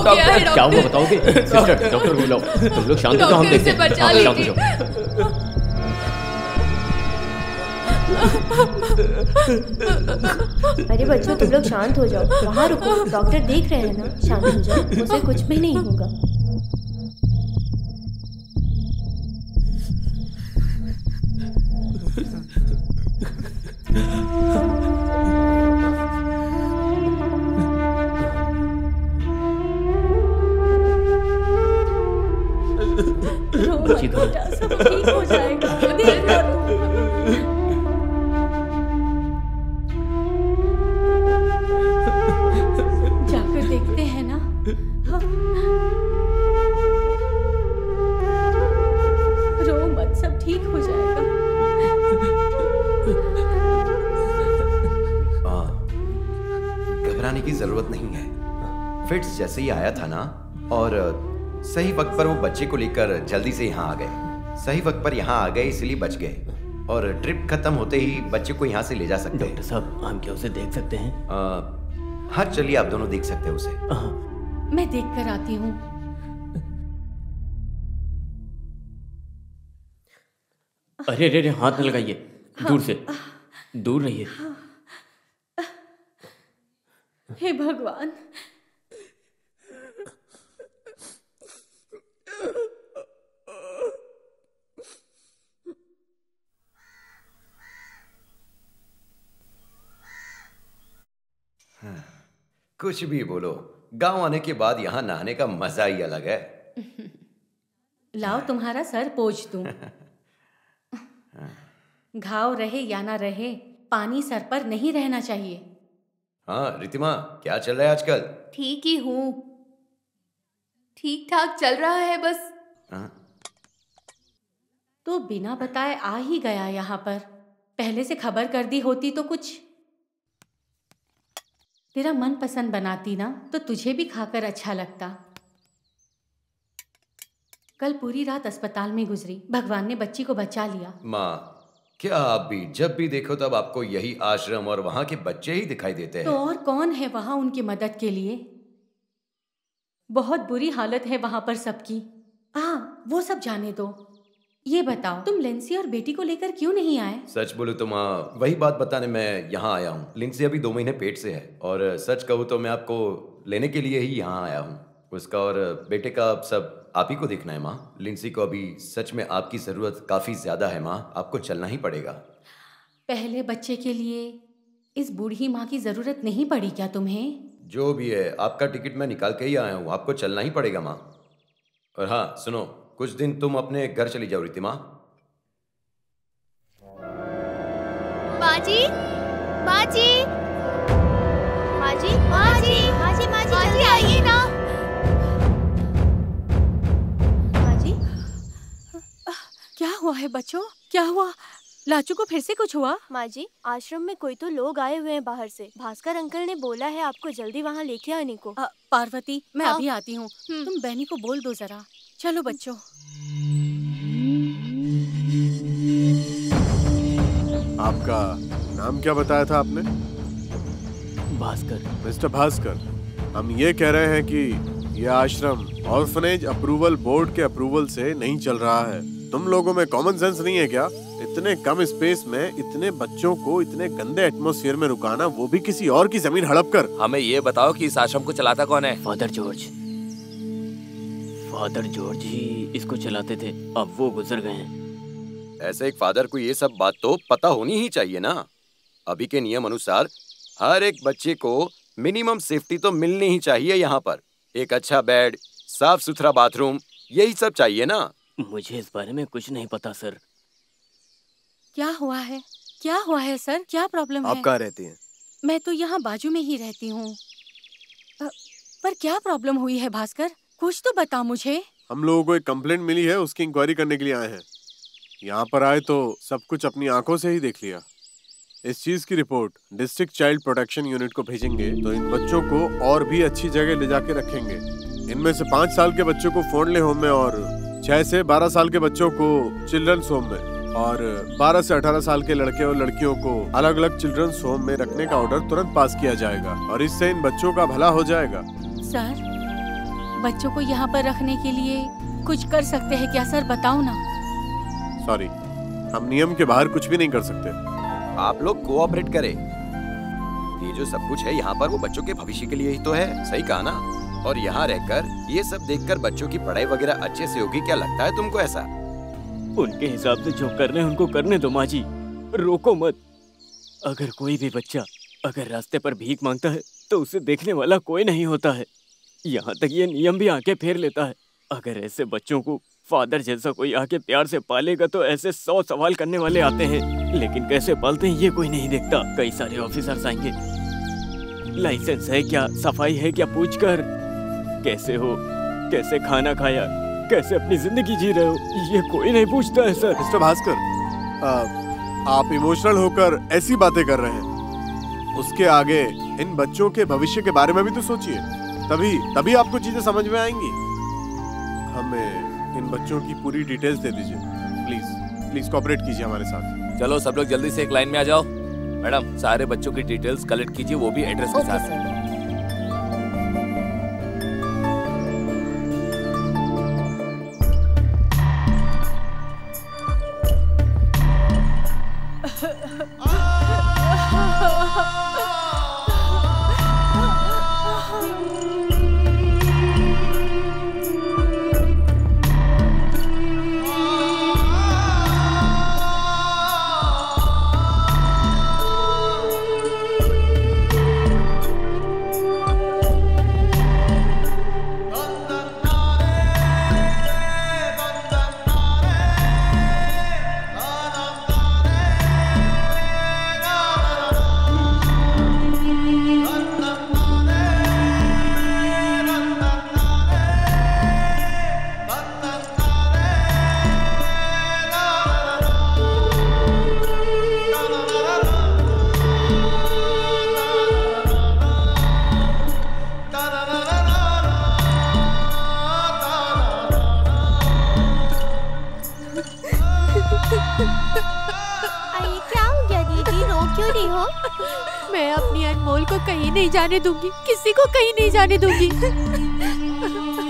क्या हुआ बताओगे सिस्टर डॉक्टर को बुलाओ तुम लोग शांत हो जाओ हम देखते हैं हाँ, शांत जाओ अरे बच्चों तुम लोग शांत हो जाओ वहाँ रुको डॉक्टर देख रहे हैं ना शांत हो जाओ उसे कुछ भी नहीं होगा बच्चे को लेकर जल्दी से यहाँ आ गए। सही वक्त पर यहाँ आ गए इसलिए बच गए। और ट्रिप खत्म होते ही बच्चे को यहाँ से ले जा सकते हैं। डॉक्टर साहब हम क्या उसे देख सकते हैं? आ, हाँ चलिए आप दोनों देख सकते हैं उसे। मैं देख कर आती हूँ। अरे अरे अरे हाथ न लगाइए दूर से। दूर रहिए। हे भगवान कुछ भी बोलो गाँव आने के बाद यहाँ नहाने का मज़ा ही अलग है। लाओ तुम्हारा सर पोछ दूँ। घाव रहे या ना रहे पानी सर पर नहीं रहना चाहिए। हाँ रितिमा क्या चल रहा है आजकल? ठीक ही हूँ। ठीक ठाक चल रहा है बस। हाँ? तो बिना बताए आ ही गया यहाँ पर। पहले से खबर कर दी होती तो कुछ। तेरा मन पसंद बनाती ना तो तुझे भी खाकर अच्छा लगता। कल पूरी रात अस्पताल में गुजरी भगवान ने बच्ची को बचा लिया। माँ क्या आप भी जब भी देखो तब आपको यही आश्रम और वहाँ के बच्चे ही दिखाई देते हैं। तो और कौन है वहाँ उनकी मदद के लिए? बहुत बुरी हालत है वहाँ पर सबकी। हाँ वो सब जाने दो। ये बताओ तुम लिंसी और बेटी को लेकर क्यों नहीं आए? सच बोलो तो माँ वही बात बताने मैं यहाँ आया हूँ। लिंसी अभी दो महीने पेट से है और सच कहूँ तो मैं आपको लेने के लिए ही यहाँ आया हूँ। उसका और बेटे का अब सब आप ही को देखना है माँ। लिंसी को अभी सच में आपकी ज़रूरत काफ़ी ज़्यादा है माँ। आपको चलना ही पड़ेगा। पहले बच्चे के लिए इस बूढ़ी माँ की ज़रूरत नहीं पड़ी क्या तुम्हें? जो भी है आपका टिकट मैं निकाल के ही आया हूँ। आपको चलना ही पड़ेगा माँ। और हाँ सुनो कुछ दिन तुम अपने घर चली जाओ रीति माँ माँ जी माँ जी माँ जी माँ जी माँ जी माँ जी जल्दी आइए ना। माँ जी क्या हुआ है बच्चों? क्या हुआ? लाचू को फिर से कुछ हुआ? माँ जी आश्रम में कोई तो लोग आए हुए हैं बाहर से। भास्कर अंकल ने बोला है आपको जल्दी वहाँ लेके आने को। अ, पार्वती मैं हाँ। अभी आती हूँ। तुम बहनी को बोल दो जरा। चलो बच्चों। आपका नाम क्या बताया था आपने? भास्कर। मिस्टर भास्कर हम ये कह रहे हैं कि यह आश्रम ऑर्फनेज अप्रूवल बोर्ड के अप्रूवल से नहीं चल रहा है। तुम लोगों में कॉमन सेंस नहीं है क्या? इतने कम स्पेस में इतने बच्चों को इतने गंदे एटमॉस्फेयर में रुकाना वो भी किसी और की ज़मीन हड़प कर। हमें ये बताओ कि इस आश्रम को चलाता कौन है? फादर जॉर्ज फादर जॉर्ज ही इसको चलाते थे अब वो गुजर गए हैं। ऐसे एक फादर को ये सब बात तो पता होनी ही चाहिए ना। अभी के नियम अनुसार हर एक बच्चे को मिनिमम सेफ्टी तो मिलनी ही चाहिए यहाँ पर। एक अच्छा बेड साफ़ सुथरा बाथरूम यही सब चाहिए ना। मुझे इस बारे में कुछ नहीं पता सर। क्या हुआ है? क्या हुआ है सर? क्या प्रॉब्लम है? आप कहाँ रहती हैं? मैं तो यहाँ बाजू में ही रहती हूँ। पर क्या प्रॉब्लम हुई है भास्कर? कुछ तो बता मुझे। हम लोगों को एक कंप्लेंट मिली है उसकी इंक्वायरी करने के लिए आए हैं। यहाँ पर आए तो सब कुछ अपनी आँखों से ही देख लिया। इस चीज़ की report district child protection unit को भेजेंगे तो इन बच्चों को और भी अच्छी जगह ले जाके रखेंगे। इनमें से पाँच साल के बच्चों को फ़ोन ले होम में और छह से बारह साल के बच्चों को चिल्ड्रंस होम में और 12 से 18 साल के लड़के और लड़कियों को अलग अलग चिल्ड्रंस होम में रखने का ऑर्डर तुरंत पास किया जाएगा और इससे इन बच्चों का भला हो जाएगा। सर बच्चों को यहाँ पर रखने के लिए कुछ कर सकते हैं क्या? सर बताओ ना। सॉरी हम नियम के बाहर कुछ भी नहीं कर सकते। आप लोग कोऑपरेट करें। ये जो सब कुछ है यहाँ पर वो बच्चों के भविष्य के लिए ही तो है सही कहा ना? और यहाँ रहकर ये सब देखकर बच्चों की पढ़ाई वगैरह अच्छे से होगी, क्या लगता है तुमको ऐसा? उनके हिसाब से जो करने उनको करने दो, माँ जी। रोको मत। अगर कोई भी बच्चा अगर रास्ते पर भीख माँगता है तो उसे देखने वाला कोई नहीं होता है। यहाँ तक ये नियम भी आके फेर लेता है। अगर ऐसे बच्चों को फादर जैसा कोई आके प्यार से पालेगा तो ऐसे सौ सवाल करने वाले आते हैं। लेकिन कैसे पालते हैं, ये कोई नहीं देखता। कई सारे ऑफिसर्स आएँगे। लाइसेंस है क्या? सफ़ाई है क्या? पूछ कर कैसे हो? कैसे खाना खाया? कैसे अपनी ज़िंदगी जी रहे हो? ये कोई नहीं पूछता है सर। मिस्टर भास्कर आ, आप इमोशनल होकर ऐसी बातें कर रहे हैं। उसके आगे इन बच्चों के भविष्य के बारे में भी तो सोचिए। तभी तभी आपको चीज़ें समझ में आएँगी। हमें इन बच्चों की पूरी डिटेल्स दे दीजिए। प्लीज़ प्लीज़ कॉपरेट कीजिए हमारे साथ। चलो सब लोग जल्दी से एक लाइन में आ जाओ। मैडम सारे बच्चों की डिटेल्स कलेक्ट कीजिए वो भी एड्रेस के साथ। जाने दूँगी किसी को कहीं नहीं जाने दूँगी।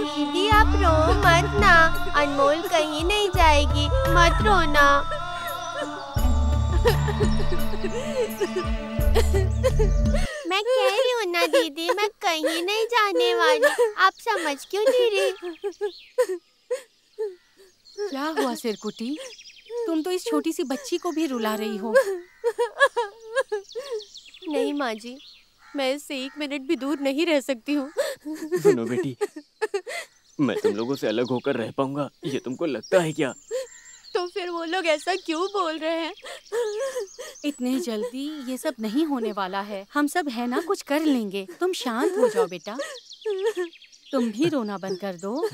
दीदी आप रो मत ना अनमोल कहीं नहीं जाएगी मत रोना। मैं कह रही हूँ ना दीदी मैं कहीं नहीं जाने वाली। आप समझ क्यों नहीं रही? क्या हुआ सिरकुटी? तुम तो इस छोटी सी बच्ची को भी रुला रही हो। नहीं माँ जी मैं इससे एक मिनट भी दूर नहीं रह सकती हूँ। सुनो बेटी मैं तुम लोगों से अलग होकर रह पाऊँगा ये तुमको लगता है क्या? तो फिर वो लोग ऐसा क्यों बोल रहे हैं? इतने जल्दी ये सब नहीं होने वाला है। हम सब है ना कुछ कर लेंगे। तुम शांत हो जाओ बेटा। तुम भी रोना बंद कर दो।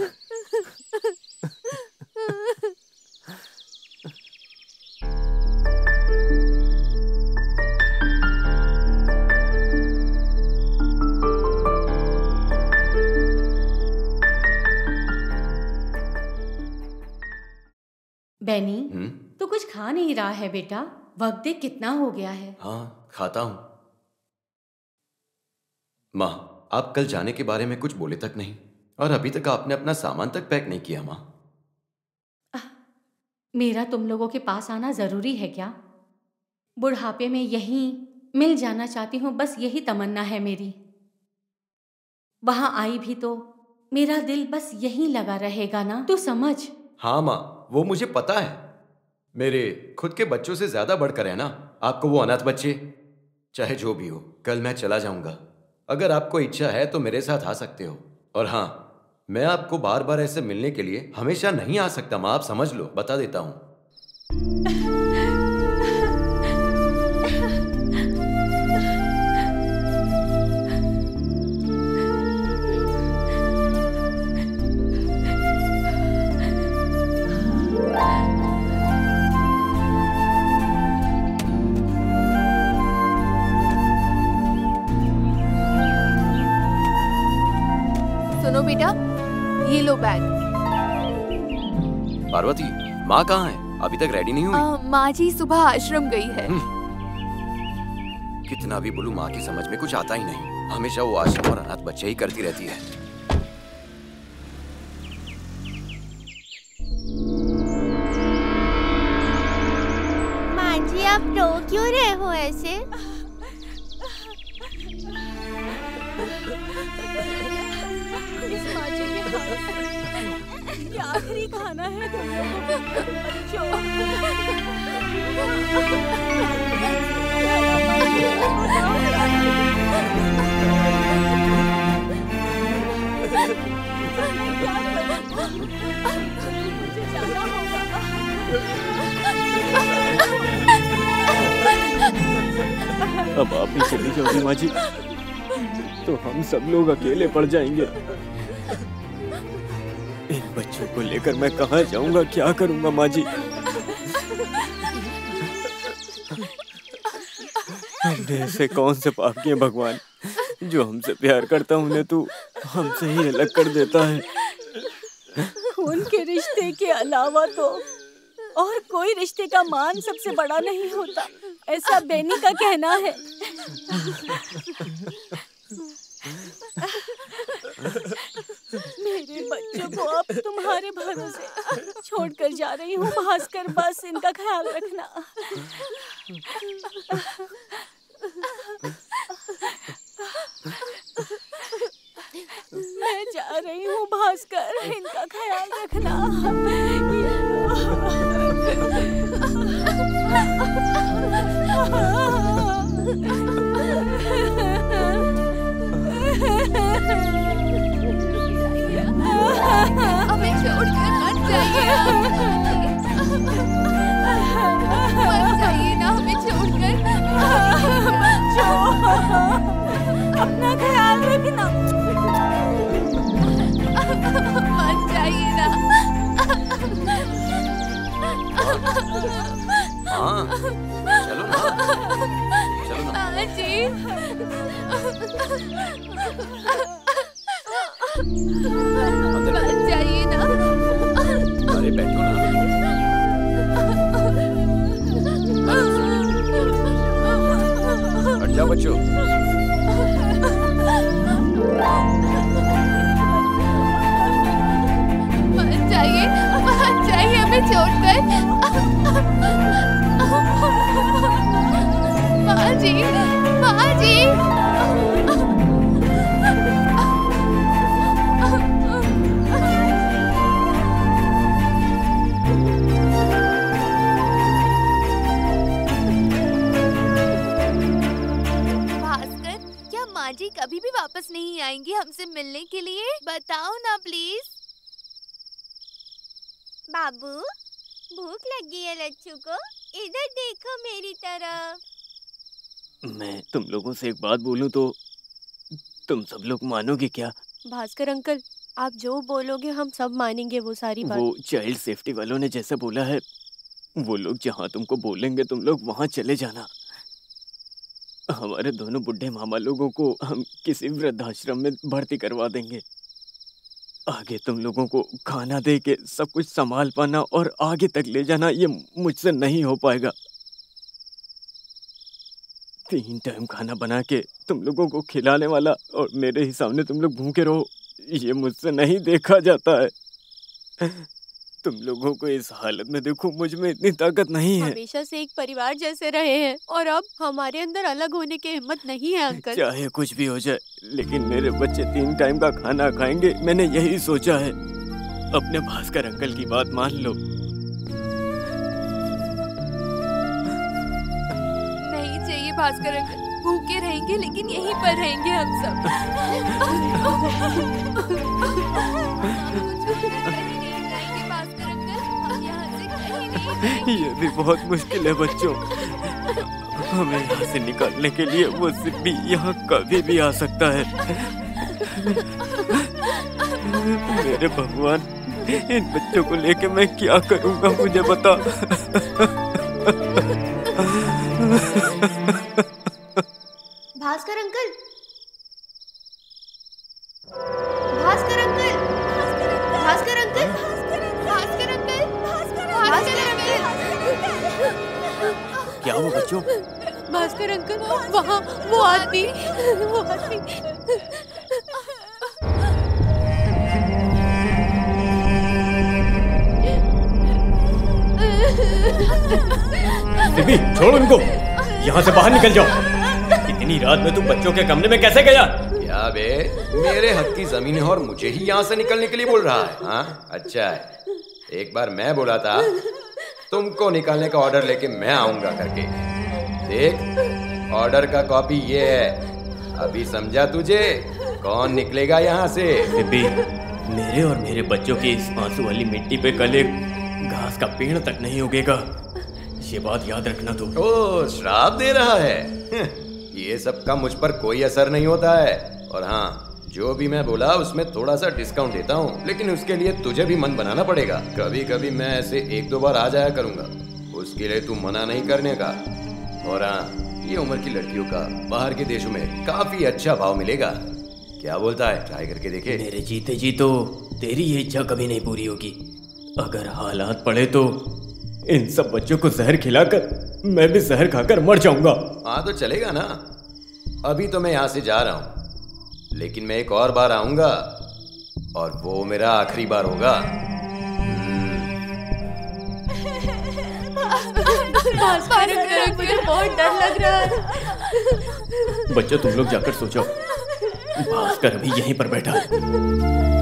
बैनी हम्म? तो कुछ खा नहीं रहा है बेटा। वक्त देख कितना हो गया है। हाँ खाता हूँ। माँ आप कल जाने के बारे में कुछ बोले तक नहीं और अभी तक आपने अपना सामान तक पैक नहीं किया माँ। मेरा तुम लोगों के पास आना ज़रूरी है क्या? बुढ़ापे में यहीं मिल जाना चाहती हूँ बस यही तमन्ना है मेरी। वहाँ आई भी तो मेरा दिल बस यहीं लगा रहेगा ना? तू समझ? हाँ माँ। वो मुझे पता है। मेरे खुद के बच्चों से ज़्यादा बढ़कर है ना। आपको वो अनाथ बच्चे, चाहे जो भी हो, कल मैं चला जाऊँगा। अगर आपको इच्छा है तो मेरे साथ आ सकते हो। और हाँ मैं आपको बार बार ऐसे मिलने के लिए हमेशा नहीं आ सकता माँ, आप समझ लो, बता देता हूँ। लो बैग। पार्वती माँ कहाँ है? अभी तक रेडी नहीं हुई। माँ जी सुबह आश्रम गई है। कितना भी बोलूँ माँ की समझ में कुछ आता ही नहीं। हमेशा वो आश्रम और अनाथ बच्चे ही करती रहती है। माँ जी आप रो क्यों रहे हो ऐसे? आखिरी खाना है को अब आप भी चली जाओगी माँ जी तो हम सब लोग अकेले पड़ जाएँगे। इन बच्चों को लेकर मैं कहाँ जाऊँगा? क्या करूँगा, माँ जी? ऐसे कौन से पाप किए भगवान? जो हमसे प्यार करता हूँ, उन्हें तू हमसे ही अलग कर देता है। खून के रिश्ते के अलावा तो और कोई रिश्ते का मान सबसे बड़ा नहीं होता। ऐसा बेनी का कहना है। बच्चों को अब तुम्हारे भरोसे छोड़कर जा रही हूँ भास्कर बस इनका ख्याल रखना मैं जा रही हूँ भास्कर इनका ख्याल रखना हमें छोड़कर मत जाइए। मत जाइए ना हमें छोड़कर अपना ख्याल रखना। मत जाइए ना। हाँ चलो ना। चलो ना। हाँ जी। जाइए ना। अरे बैठो ना। हट जाओ बच्चों। मत जाइए हमें छोड़कर। माँ जी। जी कभी भी वापस नहीं आएँगी हमसे मिलने के लिए। बताओ ना प्लीज़ बाबू भूख लगी है लच्छू को। इधर देखो मेरी तरफ़। मैं तुम लोगों से एक बात बोलूँ तो तुम सब लोग मानोगे क्या? भास्कर अंकल आप जो बोलोगे हम सब मानेंगे वो सारी बात। वो चाइल्ड सेफ्टी वालों ने जैसा बोला है वो लोग जहाँ तुमको बोलेंगे तुम लोग वहाँ चले जाना। हमारे दोनों बुढ़े मामा लोगों को हम किसी वृद्धाश्रम में भर्ती करवा देंगे। आगे तुम लोगों को खाना दे के सब कुछ संभाल पाना और आगे तक ले जाना, ये मुझसे नहीं हो पाएगा। तीन टाइम खाना बना के तुम लोगों को खिलाने वाला और मेरे ही सामने तुम लोग भूखे रहो, ये मुझसे नहीं देखा जाता है। तुम लोगों को इस हालत में देखो मुझमें इतनी ताकत नहीं है। हमेशा से एक परिवार जैसे रहे हैं और अब हमारे अंदर अलग होने की हिम्मत नहीं है अंकल। चाहे कुछ भी हो जाए लेकिन मेरे बच्चे तीन टाइम का खाना खाएँगे मैंने यही सोचा है। अपने भास्कर अंकल की बात मान लो। नहीं चाहिए भास्कर अंकल भूखे रहेंगे लेकिन यहीं पर रहेंगे हम सब। ये भी बहुत मुश्किल है बच्चों। हमें यहाँ से निकालने के लिए वो सिद्धि यहाँ कभी भी आ सकता है। मेरे भगवान, इन बच्चों को लेके मैं क्या करूँगा मुझे बता। भास्कर अंकल? भास्कर अंकल? क्या हुआ बच्चों? भास्कर अंकल वहाँ वो आदमी वो आदमी। छोड़ उनको यहाँ से बाहर निकल जाओ। इतनी रात में तू बच्चों के कमरे में कैसे गया? क्या बे? मेरे हक की ज़मीन है और मुझे ही यहाँ से निकलने के लिए बोल रहा है हाँ? अच्छा है। एक बार मैं बोला था तुमको निकालने का ऑर्डर लेके मैं आऊँगा करके। देख ऑर्डर का कॉपी ये है। अभी समझा तुझे? कौन निकलेगा यहाँ से? सिबी मेरे और मेरे बच्चों की इस आँसू वाली मिट्टी पे कल एक घास का पेड़ तक नहीं उगेगा। ये बात याद रखना तू। ओ श्राप दे रहा है। ये सब का मुझ पर कोई असर नहीं होता है। और हाँ जो भी मैं बोला उसमें थोड़ा सा डिस्काउंट देता हूँ। लेकिन उसके लिए तुझे भी मन बनाना पड़ेगा। कभी कभी मैं ऐसे एक दो बार आ जाया करूँगा। उसके लिए तू मना नहीं करने का। और हाँ ये उम्र की लड़कियों का बाहर के देशों में काफ़ी अच्छा भाव मिलेगा। क्या बोलता है? ट्राई करके देखे। मेरे जीते जी तो तेरी ये इच्छा कभी नहीं पूरी होगी। अगर हालात पड़े तो इन सब बच्चों को जहर खिलाकर मैं भी जहर खाकर मर जाऊँगा। हाँ तो चलेगा ना। अभी तो मैं यहाँ से जा रहा हूँ। लेकिन मैं एक और बार आऊँगा और वो मेरा आखिरी बार होगा। मुझे बहुत डर लग रहा है बच्चों, तुम लोग जाकर सोचो। भास्कर अभी यहीं पर बैठा। है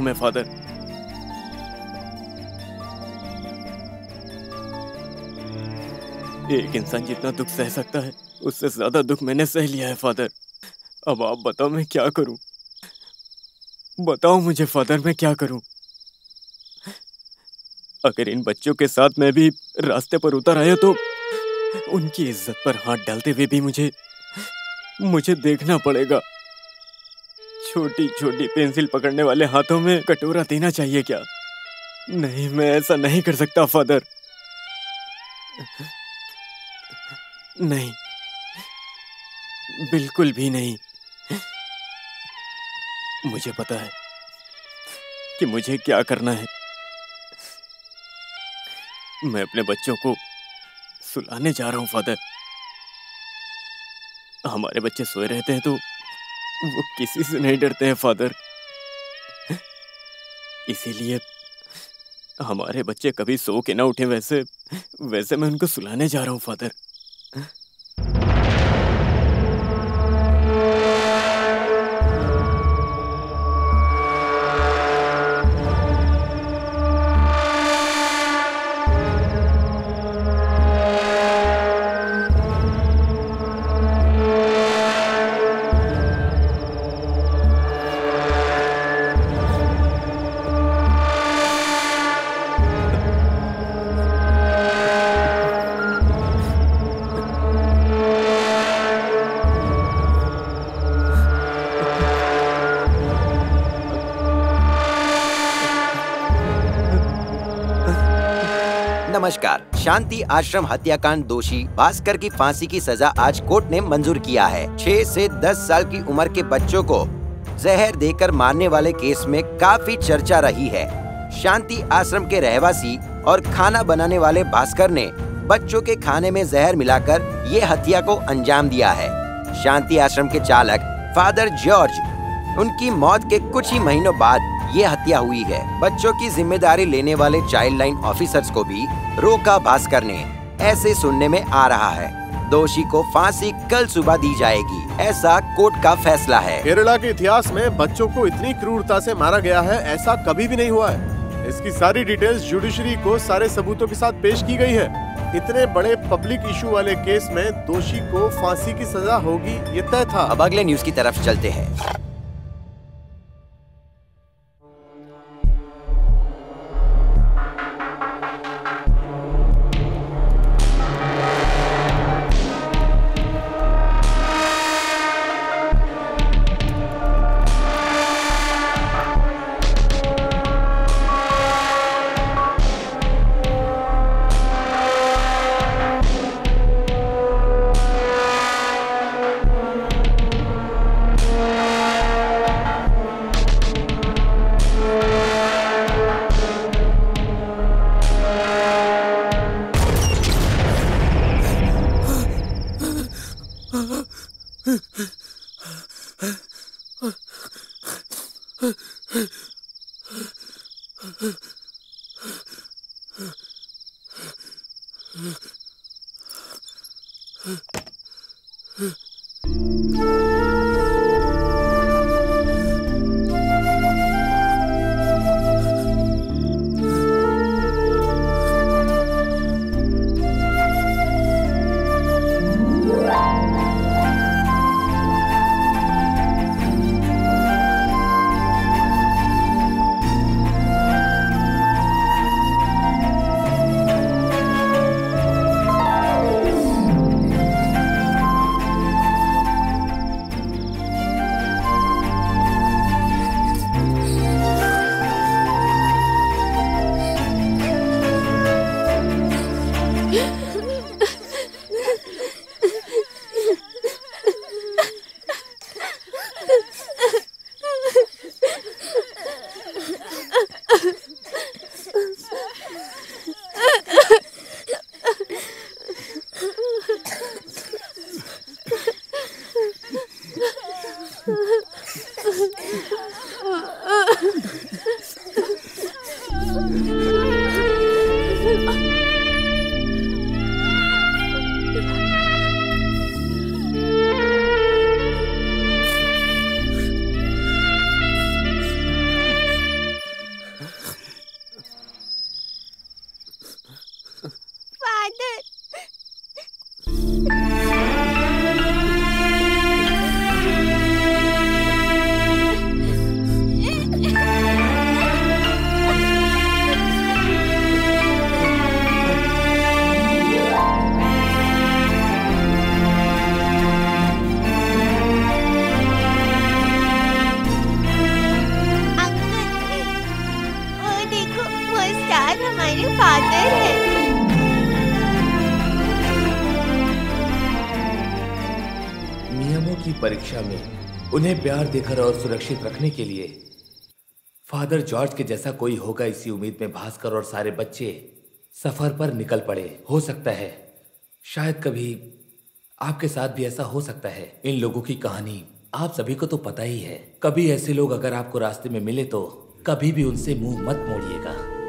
हूँ मैं, फादर। एक इंसान जितना दुख सह सकता है, उससे ज़्यादा दुख मैंने सह लिया है, फादर। अब आप बताओ मैं क्या करूँ? बताओ मुझे, फादर, मैं क्या करूँ? अगर इन बच्चों के साथ मैं भी रास्ते पर उतर आया तो उनकी इज़्ज़त पर हाथ डालते हुए भी मुझे मुझे देखना पड़ेगा। छोटी छोटी पेंसिल पकड़ने वाले हाथों में कटोरा देना चाहिए क्या? नहीं, मैं ऐसा नहीं कर सकता, फादर। नहीं। बिल्कुल भी नहीं। मुझे पता है कि मुझे क्या करना है। मैं अपने बच्चों को सुलाने जा रहा हूँ, फादर। हमारे बच्चे सोए रहते हैं तो वो किसी से नहीं डरते हैं, फादर। इसीलिए हमारे बच्चे कभी सो के ना उठे, वैसे वैसे मैं उनको सुलाने जा रहा हूँ, फादर। शांति आश्रम हत्याकांड दोषी भास्कर की फांसी की सजा आज कोर्ट ने मंजूर किया है। छह से 10 साल की उम्र के बच्चों को जहर देकर मारने वाले केस में काफ़ी चर्चा रही है। शांति आश्रम के रहवासी और खाना बनाने वाले भास्कर ने बच्चों के खाने में जहर मिलाकर ये हत्या को अंजाम दिया है। शांति आश्रम के चालक फादर जॉर्ज, उनकी मौत के कुछ ही महीनों बाद ये हत्या हुई है। बच्चों की ज़िम्मेदारी लेने वाले चाइल्ड लाइन ऑफिसर्स को भी रोका भास्कर ने। ऐसे सुनने में आ रहा है। दोषी को फांसी कल सुबह दी जाएगी। ऐसा कोर्ट का फैसला है। केरला के इतिहास में बच्चों को इतनी क्रूरता से मारा गया है ऐसा कभी भी नहीं हुआ है। इसकी सारी डिटेल्स जुडिशरी को सारे सबूतों के साथ पेश की गई है। इतने बड़े पब्लिक इशू वाले केस में दोषी को फांसी की सजा होगी ये तय था। अब अगले न्यूज़ की तरफ़ चलते हैं। उन्हें प्यार देकर और सुरक्षित रखने के लिए। फादर जॉर्ज के जैसा कोई होगा इसी उम्मीद में भास्कर और सारे बच्चे सफ़र पर निकल पड़े। हो सकता है। शायद कभी आपके साथ भी ऐसा हो सकता है। इन लोगों की कहानी आप सभी को तो पता ही है। कभी ऐसे लोग अगर आपको रास्ते में मिले तो कभी भी उनसे मुँह मत मोड़िएगा।